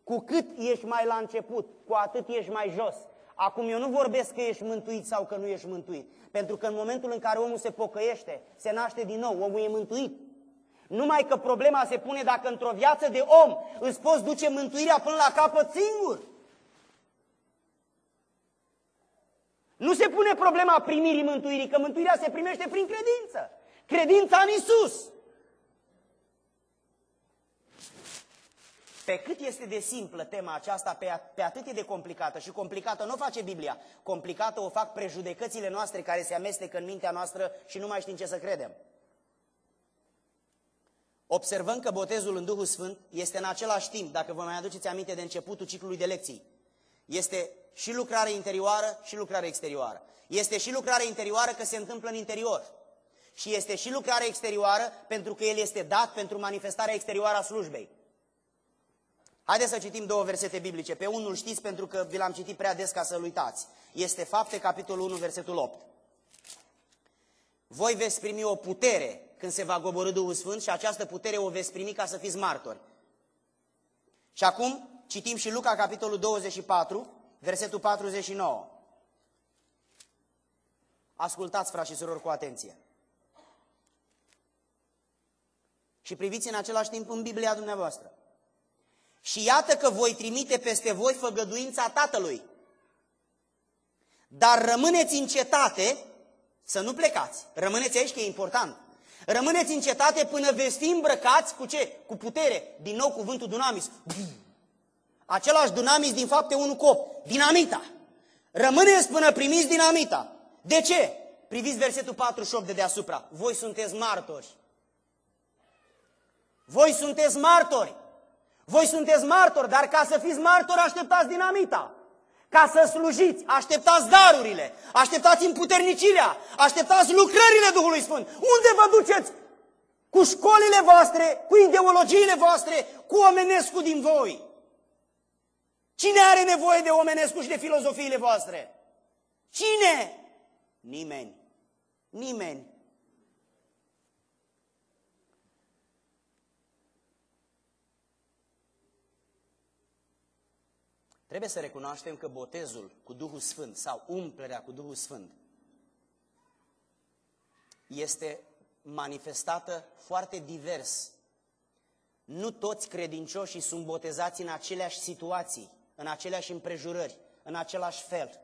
Cu cât ești mai la început, cu atât ești mai jos. Acum eu nu vorbesc că ești mântuit sau că nu ești mântuit, pentru că în momentul în care omul se pocăiește, se naște din nou, omul e mântuit. Numai că problema se pune dacă într-o viață de om îți poți duce mântuirea până la capăt singur. Nu se pune problema primirii mântuirii, că mântuirea se primește prin credință. Credința în Isus. Pe cât este de simplă tema aceasta, pe, pe atât e de complicată. Și complicată nu o face Biblia. Complicată o fac prejudecățile noastre care se amestecă în mintea noastră și nu mai știm ce să credem. Observăm că botezul în Duhul Sfânt este în același timp, dacă vă mai aduceți aminte de începutul ciclului de lecții, este și lucrare interioară și lucrare exterioară. Este și lucrare interioară că se întâmplă în interior. Și este și lucrare exterioară pentru că el este dat pentru manifestarea exterioară a slujbei. Haideți să citim două versete biblice. Pe unul știți pentru că vi l-am citit prea des ca să-l uitați. Este Fapte, capitolul 1, versetul 8. Voi veți primi o putere când se va goborâ Duhul Sfânt și această putere o veți primi ca să fiți martori. Și acum citim și Luca, capitolul 24, versetul 49. Ascultați, frați și surori, cu atenție. Și priviți în același timp în Biblia dumneavoastră. Și iată că voi trimite peste voi făgăduința Tatălui. Dar rămâneți în cetate să nu plecați. Rămâneți aici că e important. Rămâneți în cetate până veți fi îmbrăcați cu ce? Cu putere. Din nou cuvântul dunamis. Același dunamis din fapte unul cop. Dinamita. Rămâneți până primiți dinamita. De ce? Priviți versetul 48 de deasupra. Voi sunteți martori. Voi sunteți martori. Voi sunteți martori, dar ca să fiți martori așteptați dinamita. Ca să slujiți, așteptați darurile, așteptați împuternicirea, așteptați lucrările Duhului Sfânt. Unde vă duceți? Cu școlile voastre, cu ideologiile voastre, cu omenescul din voi. Cine are nevoie de omenescul și de filozofiile voastre? Cine? Nimeni. Nimeni. Trebuie să recunoaștem că botezul cu Duhul Sfânt sau umplerea cu Duhul Sfânt este manifestată foarte divers. Nu toți credincioșii sunt botezați în aceleași situații, în aceleași împrejurări, în același fel.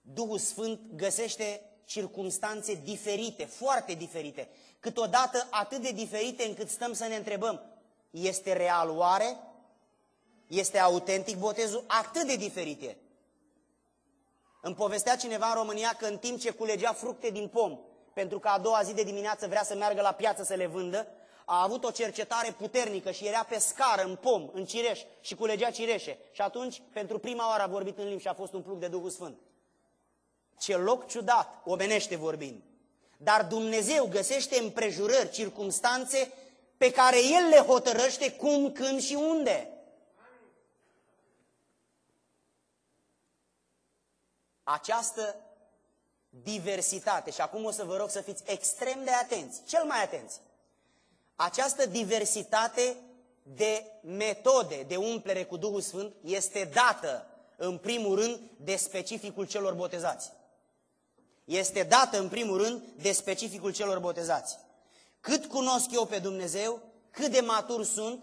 Duhul Sfânt găsește circunstanțe diferite, foarte diferite, câteodată atât de diferite încât stăm să ne întrebăm, este real oare? Este autentic botezul? Atât de diferite. Îmi povestea cineva în România că în timp ce culegea fructe din pom, pentru că a doua zi de dimineață vrea să meargă la piață să le vândă, a avut o cercetare puternică și era pe scară, în pom, în cireș și culegea cireșe. Și atunci, pentru prima oară a vorbit în limbi și a fost un plug de Duhul Sfânt. Ce loc ciudat, omenește vorbind. Dar Dumnezeu găsește împrejurări, circumstanțe pe care El le hotărăște cum, când și unde. Această diversitate, și acum o să vă rog să fiți extrem de atenți, cel mai atenți, această diversitate de metode de umplere cu Duhul Sfânt este dată, în primul rând, de specificul celor botezați. Este dată, în primul rând, de specificul celor botezați. Cât cunosc eu pe Dumnezeu, cât de matur sunt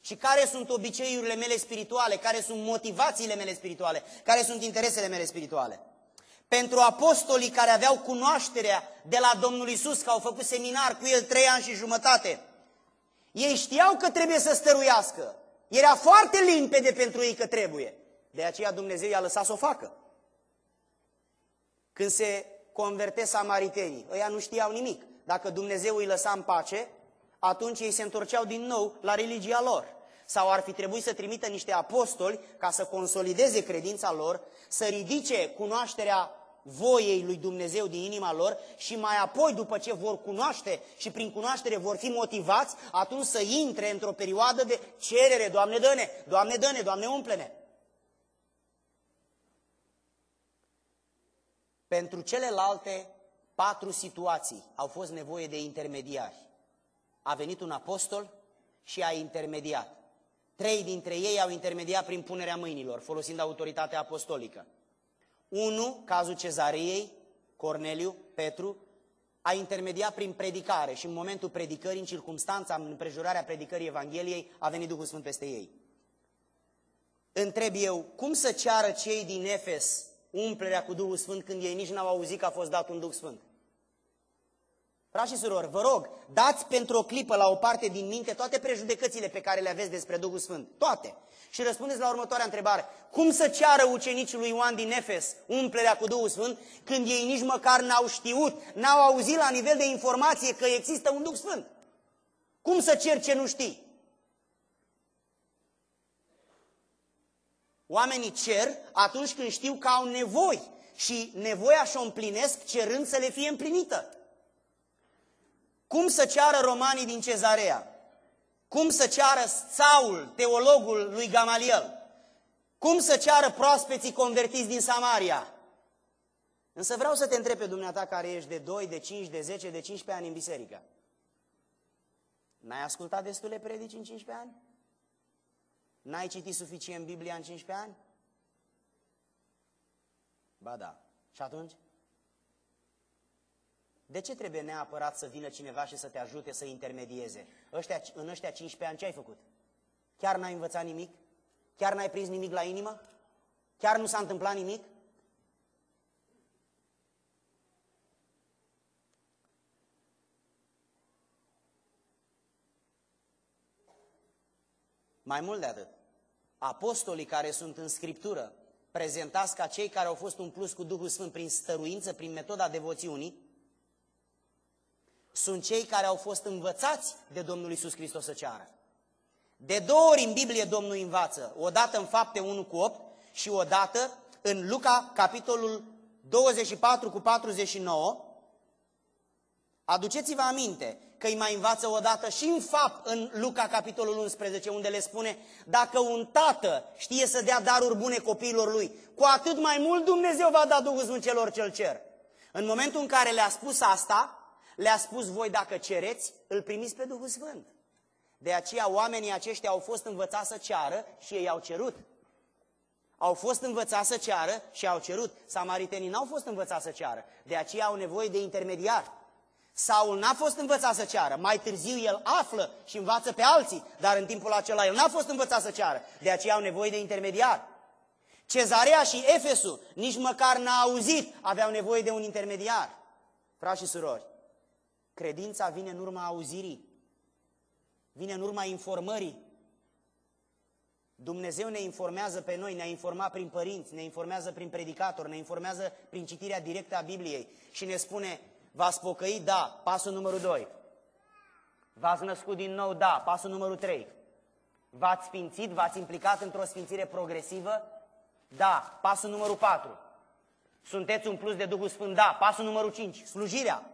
și care sunt obiceiurile mele spirituale, care sunt motivațiile mele spirituale, care sunt interesele mele spirituale. Pentru apostolii care aveau cunoașterea de la Domnul Isus, că au făcut seminar cu el trei ani și jumătate, ei știau că trebuie să stăruiască. Era foarte limpede pentru ei că trebuie. De aceea Dumnezeu i-a lăsat să o facă. Când se converte samaritenii, ăia nu știau nimic. Dacă Dumnezeu îi lăsa în pace, atunci ei se întorceau din nou la religia lor. Sau ar fi trebuit să trimită niște apostoli ca să consolideze credința lor, să ridice cunoașterea voiei lui Dumnezeu din inima lor și mai apoi, după ce vor cunoaște și prin cunoaștere vor fi motivați, atunci să intre într-o perioadă de cerere, Doamne dă-ne, Doamne dă-ne, Doamne umple-ne. Pentru celelalte patru situații au fost nevoie de intermediari. A venit un apostol și a intermediat. Trei dintre ei au intermediat prin punerea mâinilor, folosind autoritatea apostolică. Unu, cazul cezariei, Corneliu, Petru, a intermediat prin predicare și în momentul predicării, în circunstanța, în împrejurarea predicării Evangheliei, a venit Duhul Sfânt peste ei. Întreb eu, cum să ceară cei din Efes umplerea cu Duhul Sfânt când ei nici n-au auzit că a fost dat un Duh Sfânt? Frați și surori, vă rog, dați pentru o clipă la o parte din minte toate prejudecățile pe care le aveți despre Duhul Sfânt. Toate. Și răspundeți la următoarea întrebare. Cum să ceară ucenicii lui Ioan din Efes umplerea cu Duhul Sfânt când ei nici măcar n-au știut, n-au auzit la nivel de informație că există un Duh Sfânt? Cum să cer ce nu știi? Oamenii cer atunci când știu că au nevoi și nevoia și-o împlinesc cerând să le fie împlinită. Cum să ceară romanii din cezarea? Cum să ceară Saul, teologul lui Gamaliel? Cum să ceară proaspeții convertiți din Samaria? Însă vreau să te întreb pe dumneata care ești de 2, de 5, de 10, de 15 ani în biserică. N-ai ascultat destule predici în 15 ani? N-ai citit suficient Biblia în 15 ani? Ba da. Și atunci? De ce trebuie neapărat să vină cineva și să te ajute să intermedieze? Ăștia, în ăștia 15 ani ce ai făcut? Chiar n-ai învățat nimic? Chiar n-ai prins nimic la inimă? Chiar nu s-a întâmplat nimic? Mai mult de atât, apostolii care sunt în Scriptură prezentați ca cei care au fost un plus cu Duhul Sfânt prin stăruință, prin metoda devoțiunii, sunt cei care au fost învățați de Domnul Isus Hristos să ceară. De două ori în Biblie Domnul învață, o dată în fapte 1 cu 8 și o dată în Luca, capitolul 24 cu 49. Aduceți-vă aminte că îi mai învață o dată și în fapt în Luca, capitolul 11, unde le spune dacă un tată știe să dea daruri bune copiilor lui, cu atât mai mult Dumnezeu va da Duhul Sfânt celor cel cer. În momentul în care le-a spus asta, le-a spus voi dacă cereți, îl primiți pe Duhul Sfânt. De aceea oamenii aceștia au fost învățați să ceară și ei au cerut. Au fost învățați să ceară și au cerut. Samaritenii n-au fost învățați să ceară. De aceea au nevoie de intermediar. Saul n-a fost învățat să ceară. Mai târziu el află și învață pe alții, dar în timpul acela el n-a fost învățat să ceară. De aceea au nevoie de intermediar. Cezarea și Efesul nici măcar n-a auzit, aveau nevoie de un intermediar. Frați și surori, credința vine în urma auzirii, vine în urma informării. Dumnezeu ne informează pe noi, ne-a informat prin părinți, ne informează prin predicator, ne informează prin citirea directă a Bibliei și ne spune, v-ați pocăit? Da, pasul numărul 2. V-ați născut din nou? Da, pasul numărul 3. V-ați sfințit? V-ați implicat într-o sfințire progresivă? Da, pasul numărul 4. Sunteți un plus de Duhul Sfânt? Da, pasul numărul 5. Slujirea.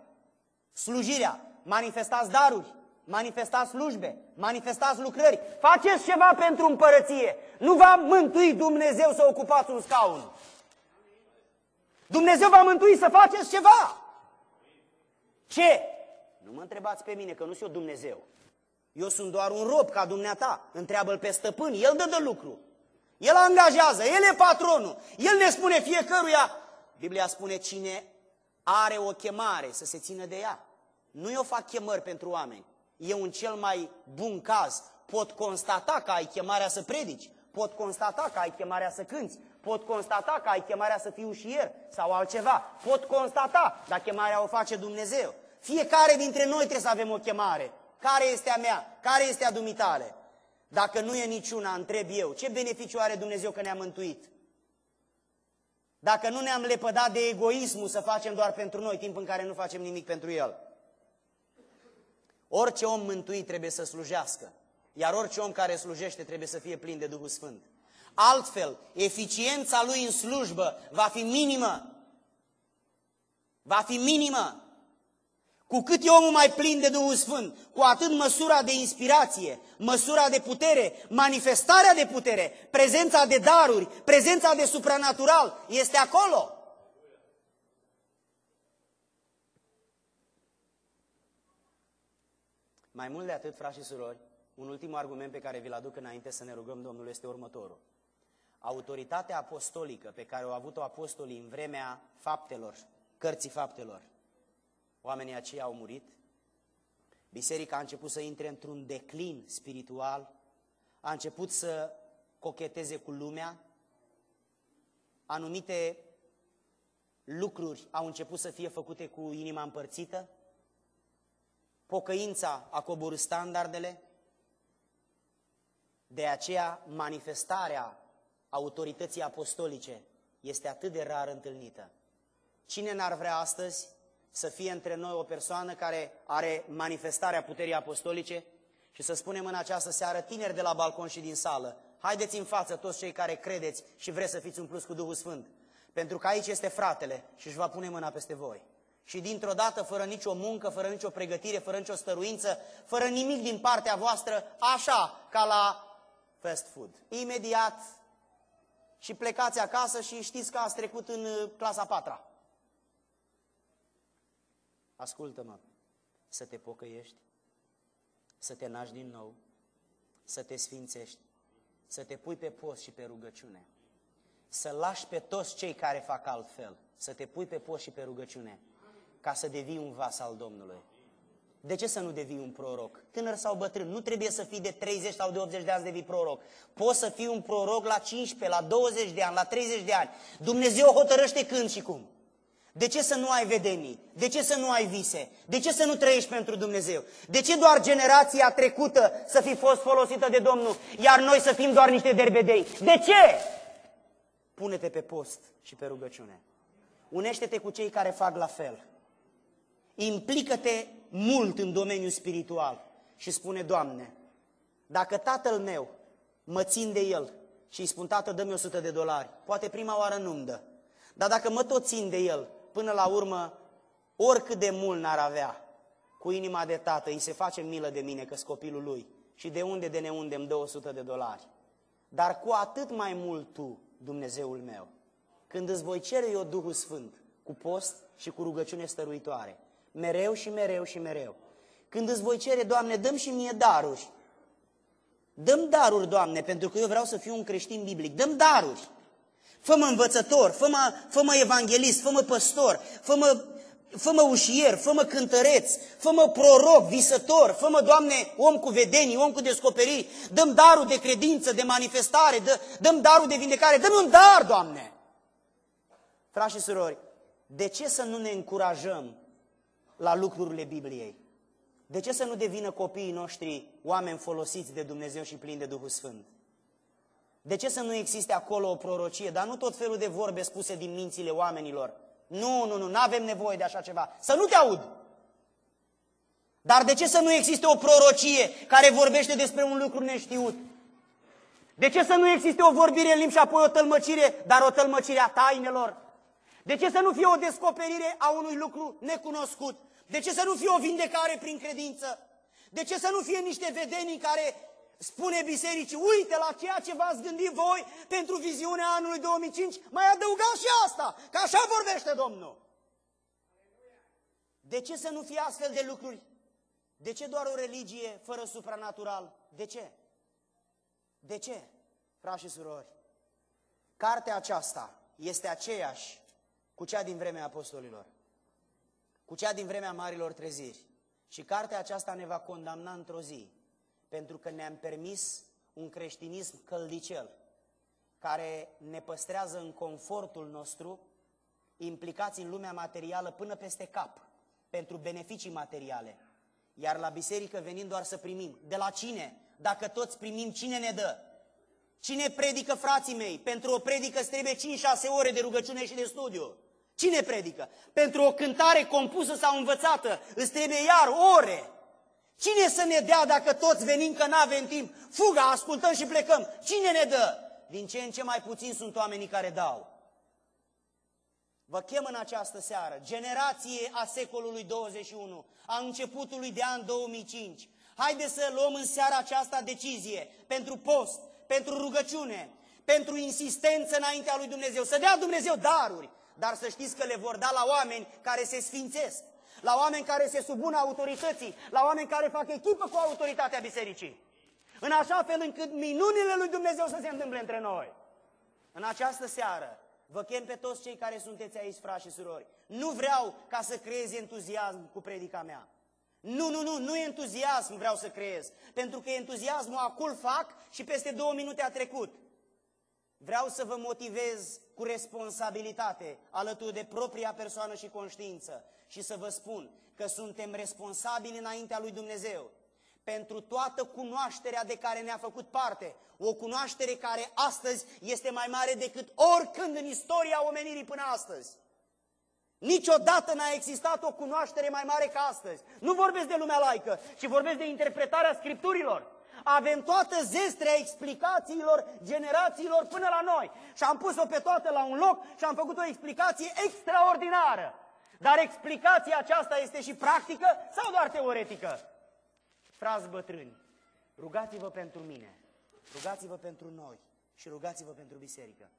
Slujirea. Manifestați daruri manifestați slujbe, manifestați lucrări, faceți ceva pentru împărăție. Nu va mântui Dumnezeu să ocupați un scaun. Dumnezeu va mântui să faceți ceva. Ce? Nu mă întrebați pe mine, că nu sunt eu Dumnezeu. Eu sunt doar un rob ca dumneata. Întreabă-l pe stăpân, el dă de lucru. El angajează, el e patronul. El ne spune fiecăruia. Biblia spune cine are o chemare să se țină de ea. Nu eu fac chemări pentru oameni eu în cel mai bun caz pot constata că ai chemarea să predici, pot constata că ai chemarea să cânți, pot constata că ai chemarea să fii ușier sau altceva, pot constata, dar chemarea o face Dumnezeu. Fiecare dintre noi trebuie să avem o chemare. Care este a mea? Care este a dumitale? Dacă nu e niciuna, întreb eu, ce beneficiu are Dumnezeu că ne-a mântuit? Dacă nu ne-am lepădat de egoismul să facem doar pentru noi, timp în care nu facem nimic pentru El. Orice om mântuit trebuie să slujească, iar orice om care slujește trebuie să fie plin de Duhul Sfânt. Altfel, eficiența lui în slujbă va fi minimă. Va fi minimă. Cu cât e omul mai plin de Duhul Sfânt, cu atât măsura de inspirație, măsura de putere, manifestarea de putere, prezența de daruri, prezența de supranatural este acolo. Mai mult de atât, frați și surori, un ultim argument pe care vi-l aduc înainte să ne rugăm Domnul este următorul. Autoritatea apostolică pe care au avut-o apostolii în vremea faptelor, cărții faptelor, oamenii aceia au murit, biserica a început să intre într-un declin spiritual, a început să cocheteze cu lumea, anumite lucruri au început să fie făcute cu inima împărțită, Pocăința a coborât standardele, de aceea manifestarea autorității apostolice este atât de rar întâlnită. Cine n-ar vrea astăzi să fie între noi o persoană care are manifestarea puterii apostolice? Și să spunem în această seară, tineri de la balcon și din sală, haideți în față toți cei care credeți și vreți să fiți umpluți cu Duhul Sfânt, pentru că aici este fratele și își va pune mâna peste voi și dintr-o dată, fără nicio muncă, fără nicio pregătire, fără nicio stăruință, fără nimic din partea voastră, așa ca la fast food. Imediat și plecați acasă și știți că ați trecut în uh, clasa patra. Ascultă-mă, să te pocăiești, să te naști din nou, să te sfințești, să te pui pe post și pe rugăciune, să lași pe toți cei care fac altfel, să te pui pe post și pe rugăciune ca să devii un vas al Domnului. De ce să nu devii un proroc? Tânăr sau bătrân, nu trebuie să fii de 30 sau de 80 de ani să devii proroc. Poți să fii un proroc la 15, la 20 de ani, la 30 de ani. Dumnezeu hotărăște când și cum. De ce să nu ai vedenii? De ce să nu ai vise? De ce să nu trăiești pentru Dumnezeu? De ce doar generația trecută să fi fost folosită de Domnul, iar noi să fim doar niște derbedei? De ce? Pune-te pe post și pe rugăciune. Unește-te cu cei care fac la fel. Implică-te mult în domeniul spiritual. Și spune, Doamne, dacă tatăl meu mă țin de el și îi spun, tată, dă-mi 100 de dolari, poate prima oară nu-mi dă, dar dacă mă tot țin de el, până la urmă, oricât de mult n-ar avea, cu inima de tată, îi se face milă de mine că copilul lui. Și de unde de neunde îmi dă 100 de dolari. Dar cu atât mai mult tu, Dumnezeul meu, când îți voi cere eu Duhul Sfânt, cu post și cu rugăciune stăruitoare, mereu și mereu și mereu, când îți voi cere, Doamne, dăm și mie daruri, dăm daruri, Doamne, pentru că eu vreau să fiu un creștin biblic, dăm daruri, Fă-mă învățător, fă-mă, fă-mă evanghelist, fă-mă păstor, fă-mă, fă-mă ușier, fă-mă cântăreț, fă-mă proroc, visător, fă-mă, Doamne, om cu vedenii, om cu descoperiri, dăm darul de credință, de manifestare, dă, dăm darul de vindecare, dăm un dar, Doamne! Frați și surori, de ce să nu ne încurajăm la lucrurile Bibliei? De ce să nu devină copiii noștri oameni folosiți de Dumnezeu și plini de Duhul Sfânt? De ce să nu existe acolo o prorocie? Dar nu tot felul de vorbe spuse din mințile oamenilor. Nu, nu, nu, nu avem nevoie de așa ceva. Să nu te aud! Dar de ce să nu existe o prorocie care vorbește despre un lucru neștiut? De ce să nu existe o vorbire în limbi și apoi o tălmăcire, dar o tălmăcire a tainelor? De ce să nu fie o descoperire a unui lucru necunoscut? De ce să nu fie o vindecare prin credință? De ce să nu fie niște vedenii care spune bisericii, uite la ceea ce v-ați gândit voi pentru viziunea anului 2005, mai adăugați și asta, că așa vorbește Domnul. De ce să nu fie astfel de lucruri? De ce doar o religie fără supranatural? De ce? De ce, frați și surori? Cartea aceasta este aceeași cu cea din vremea apostolilor, cu cea din vremea marilor treziri. Și cartea aceasta ne va condamna într-o zi pentru că ne-am permis un creștinism căldicel, care ne păstrează în confortul nostru, implicați în lumea materială până peste cap, pentru beneficii materiale. Iar la biserică venim doar să primim. De la cine? Dacă toți primim, cine ne dă? Cine predică, frații mei? Pentru o predică îți trebuie 5-6 ore de rugăciune și de studiu. Cine predică? Pentru o cântare compusă sau învățată îți trebuie iar ore. Cine să ne dea dacă toți venim că nu avem timp? Fuga, ascultăm și plecăm. Cine ne dă? Din ce în ce mai puțin sunt oamenii care dau. Vă chem în această seară, generație a secolului 21, a începutului de an 2005. Haideți să luăm în seara aceasta decizie pentru post, pentru rugăciune, pentru insistență înaintea lui Dumnezeu. Să dea Dumnezeu daruri, dar să știți că le vor da la oameni care se sfințesc la oameni care se subună autorității, la oameni care fac echipă cu autoritatea bisericii. În așa fel încât minunile lui Dumnezeu să se întâmple între noi. În această seară vă chem pe toți cei care sunteți aici, frați și surori. Nu vreau ca să creezi entuziasm cu predica mea. Nu, nu, nu, nu entuziasm vreau să creez, pentru că entuziasmul acul fac și peste două minute a trecut. Vreau să vă motivez cu responsabilitate alături de propria persoană și conștiință și să vă spun că suntem responsabili înaintea lui Dumnezeu pentru toată cunoașterea de care ne-a făcut parte, o cunoaștere care astăzi este mai mare decât oricând în istoria omenirii până astăzi. Niciodată n-a existat o cunoaștere mai mare ca astăzi. Nu vorbesc de lumea laică, ci vorbesc de interpretarea Scripturilor avem toată zestrea explicațiilor generațiilor până la noi. Și am pus-o pe toată la un loc și am făcut o explicație extraordinară. Dar explicația aceasta este și practică sau doar teoretică? Frați bătrâni, rugați-vă pentru mine, rugați-vă pentru noi și rugați-vă pentru biserică.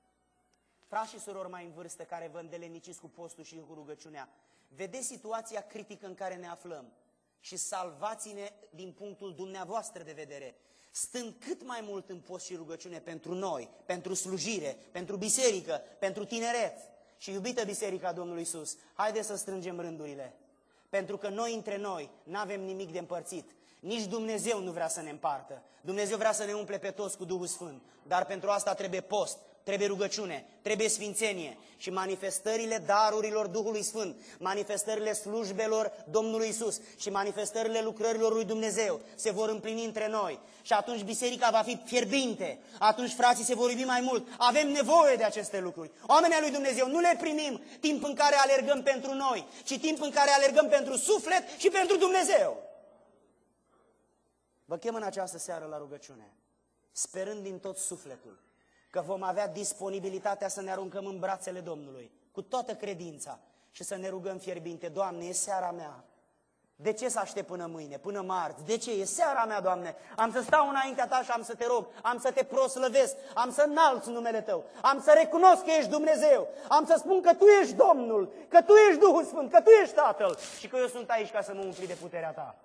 Frați și surori mai în vârstă care vă îndeleniciți cu postul și cu rugăciunea, vedeți situația critică în care ne aflăm și salvați-ne din punctul dumneavoastră de vedere, stând cât mai mult în post și rugăciune pentru noi, pentru slujire, pentru biserică, pentru tineret. Și iubită Biserica Domnului Isus, haide să strângem rândurile, pentru că noi între noi nu avem nimic de împărțit. Nici Dumnezeu nu vrea să ne împartă. Dumnezeu vrea să ne umple pe toți cu Duhul Sfânt. Dar pentru asta trebuie post, trebuie rugăciune, trebuie sfințenie și manifestările darurilor Duhului Sfânt, manifestările slujbelor Domnului Isus și manifestările lucrărilor lui Dumnezeu se vor împlini între noi. Și atunci biserica va fi fierbinte, atunci frații se vor iubi mai mult. Avem nevoie de aceste lucruri. Oamenii lui Dumnezeu nu le primim timp în care alergăm pentru noi, ci timp în care alergăm pentru suflet și pentru Dumnezeu. Vă chem în această seară la rugăciune, sperând din tot sufletul că vom avea disponibilitatea să ne aruncăm în brațele Domnului, cu toată credința și să ne rugăm fierbinte, Doamne, e seara mea. De ce să aștept până mâine, până marți? De ce? E seara mea, Doamne. Am să stau înaintea Ta și am să te rog, am să te proslăvesc, am să înalți numele Tău, am să recunosc că ești Dumnezeu, am să spun că Tu ești Domnul, că Tu ești Duhul Sfânt, că Tu ești Tatăl și că eu sunt aici ca să mă umpli de puterea Ta.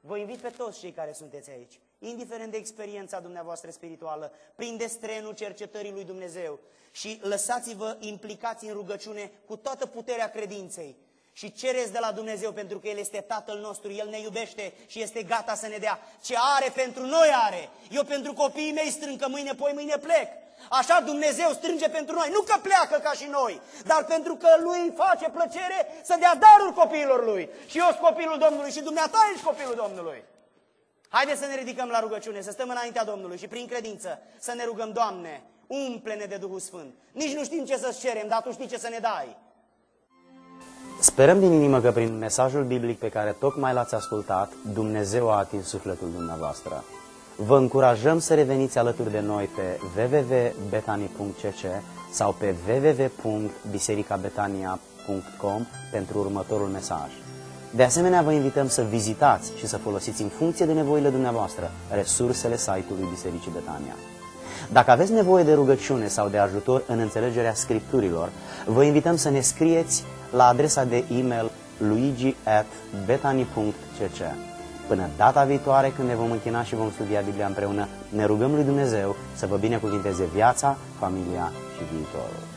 Vă invit pe toți cei care sunteți aici, indiferent de experiența dumneavoastră spirituală, prindeți trenul cercetării lui Dumnezeu și lăsați-vă implicați în rugăciune cu toată puterea credinței și cereți de la Dumnezeu pentru că El este Tatăl nostru, El ne iubește și este gata să ne dea. Ce are pentru noi are. Eu pentru copiii mei strâng că mâine, poi mâine plec. Așa Dumnezeu strânge pentru noi, nu că pleacă ca și noi, dar pentru că Lui îi face plăcere să dea daruri copiilor Lui. Și eu sunt copilul Domnului și dumneata ești copilul Domnului. Haideți să ne ridicăm la rugăciune, să stăm înaintea Domnului și prin credință să ne rugăm, Doamne, umple-ne de Duhul Sfânt. Nici nu știm ce să-ți cerem, dar Tu știi ce să ne dai. Sperăm din inimă că prin mesajul biblic pe care tocmai l-ați ascultat, Dumnezeu a atins sufletul dumneavoastră. Vă încurajăm să reveniți alături de noi pe www.betani.cc sau pe www.bisericabetania.com pentru următorul mesaj. De asemenea, vă invităm să vizitați și să folosiți în funcție de nevoile dumneavoastră resursele site-ului Bisericii Betania. Dacă aveți nevoie de rugăciune sau de ajutor în înțelegerea scripturilor, vă invităm să ne scrieți la adresa de e-mail luigi.betani.cc. Până data viitoare când ne vom închina și vom studia Biblia împreună, ne rugăm lui Dumnezeu să vă binecuvinteze viața, familia și viitorul.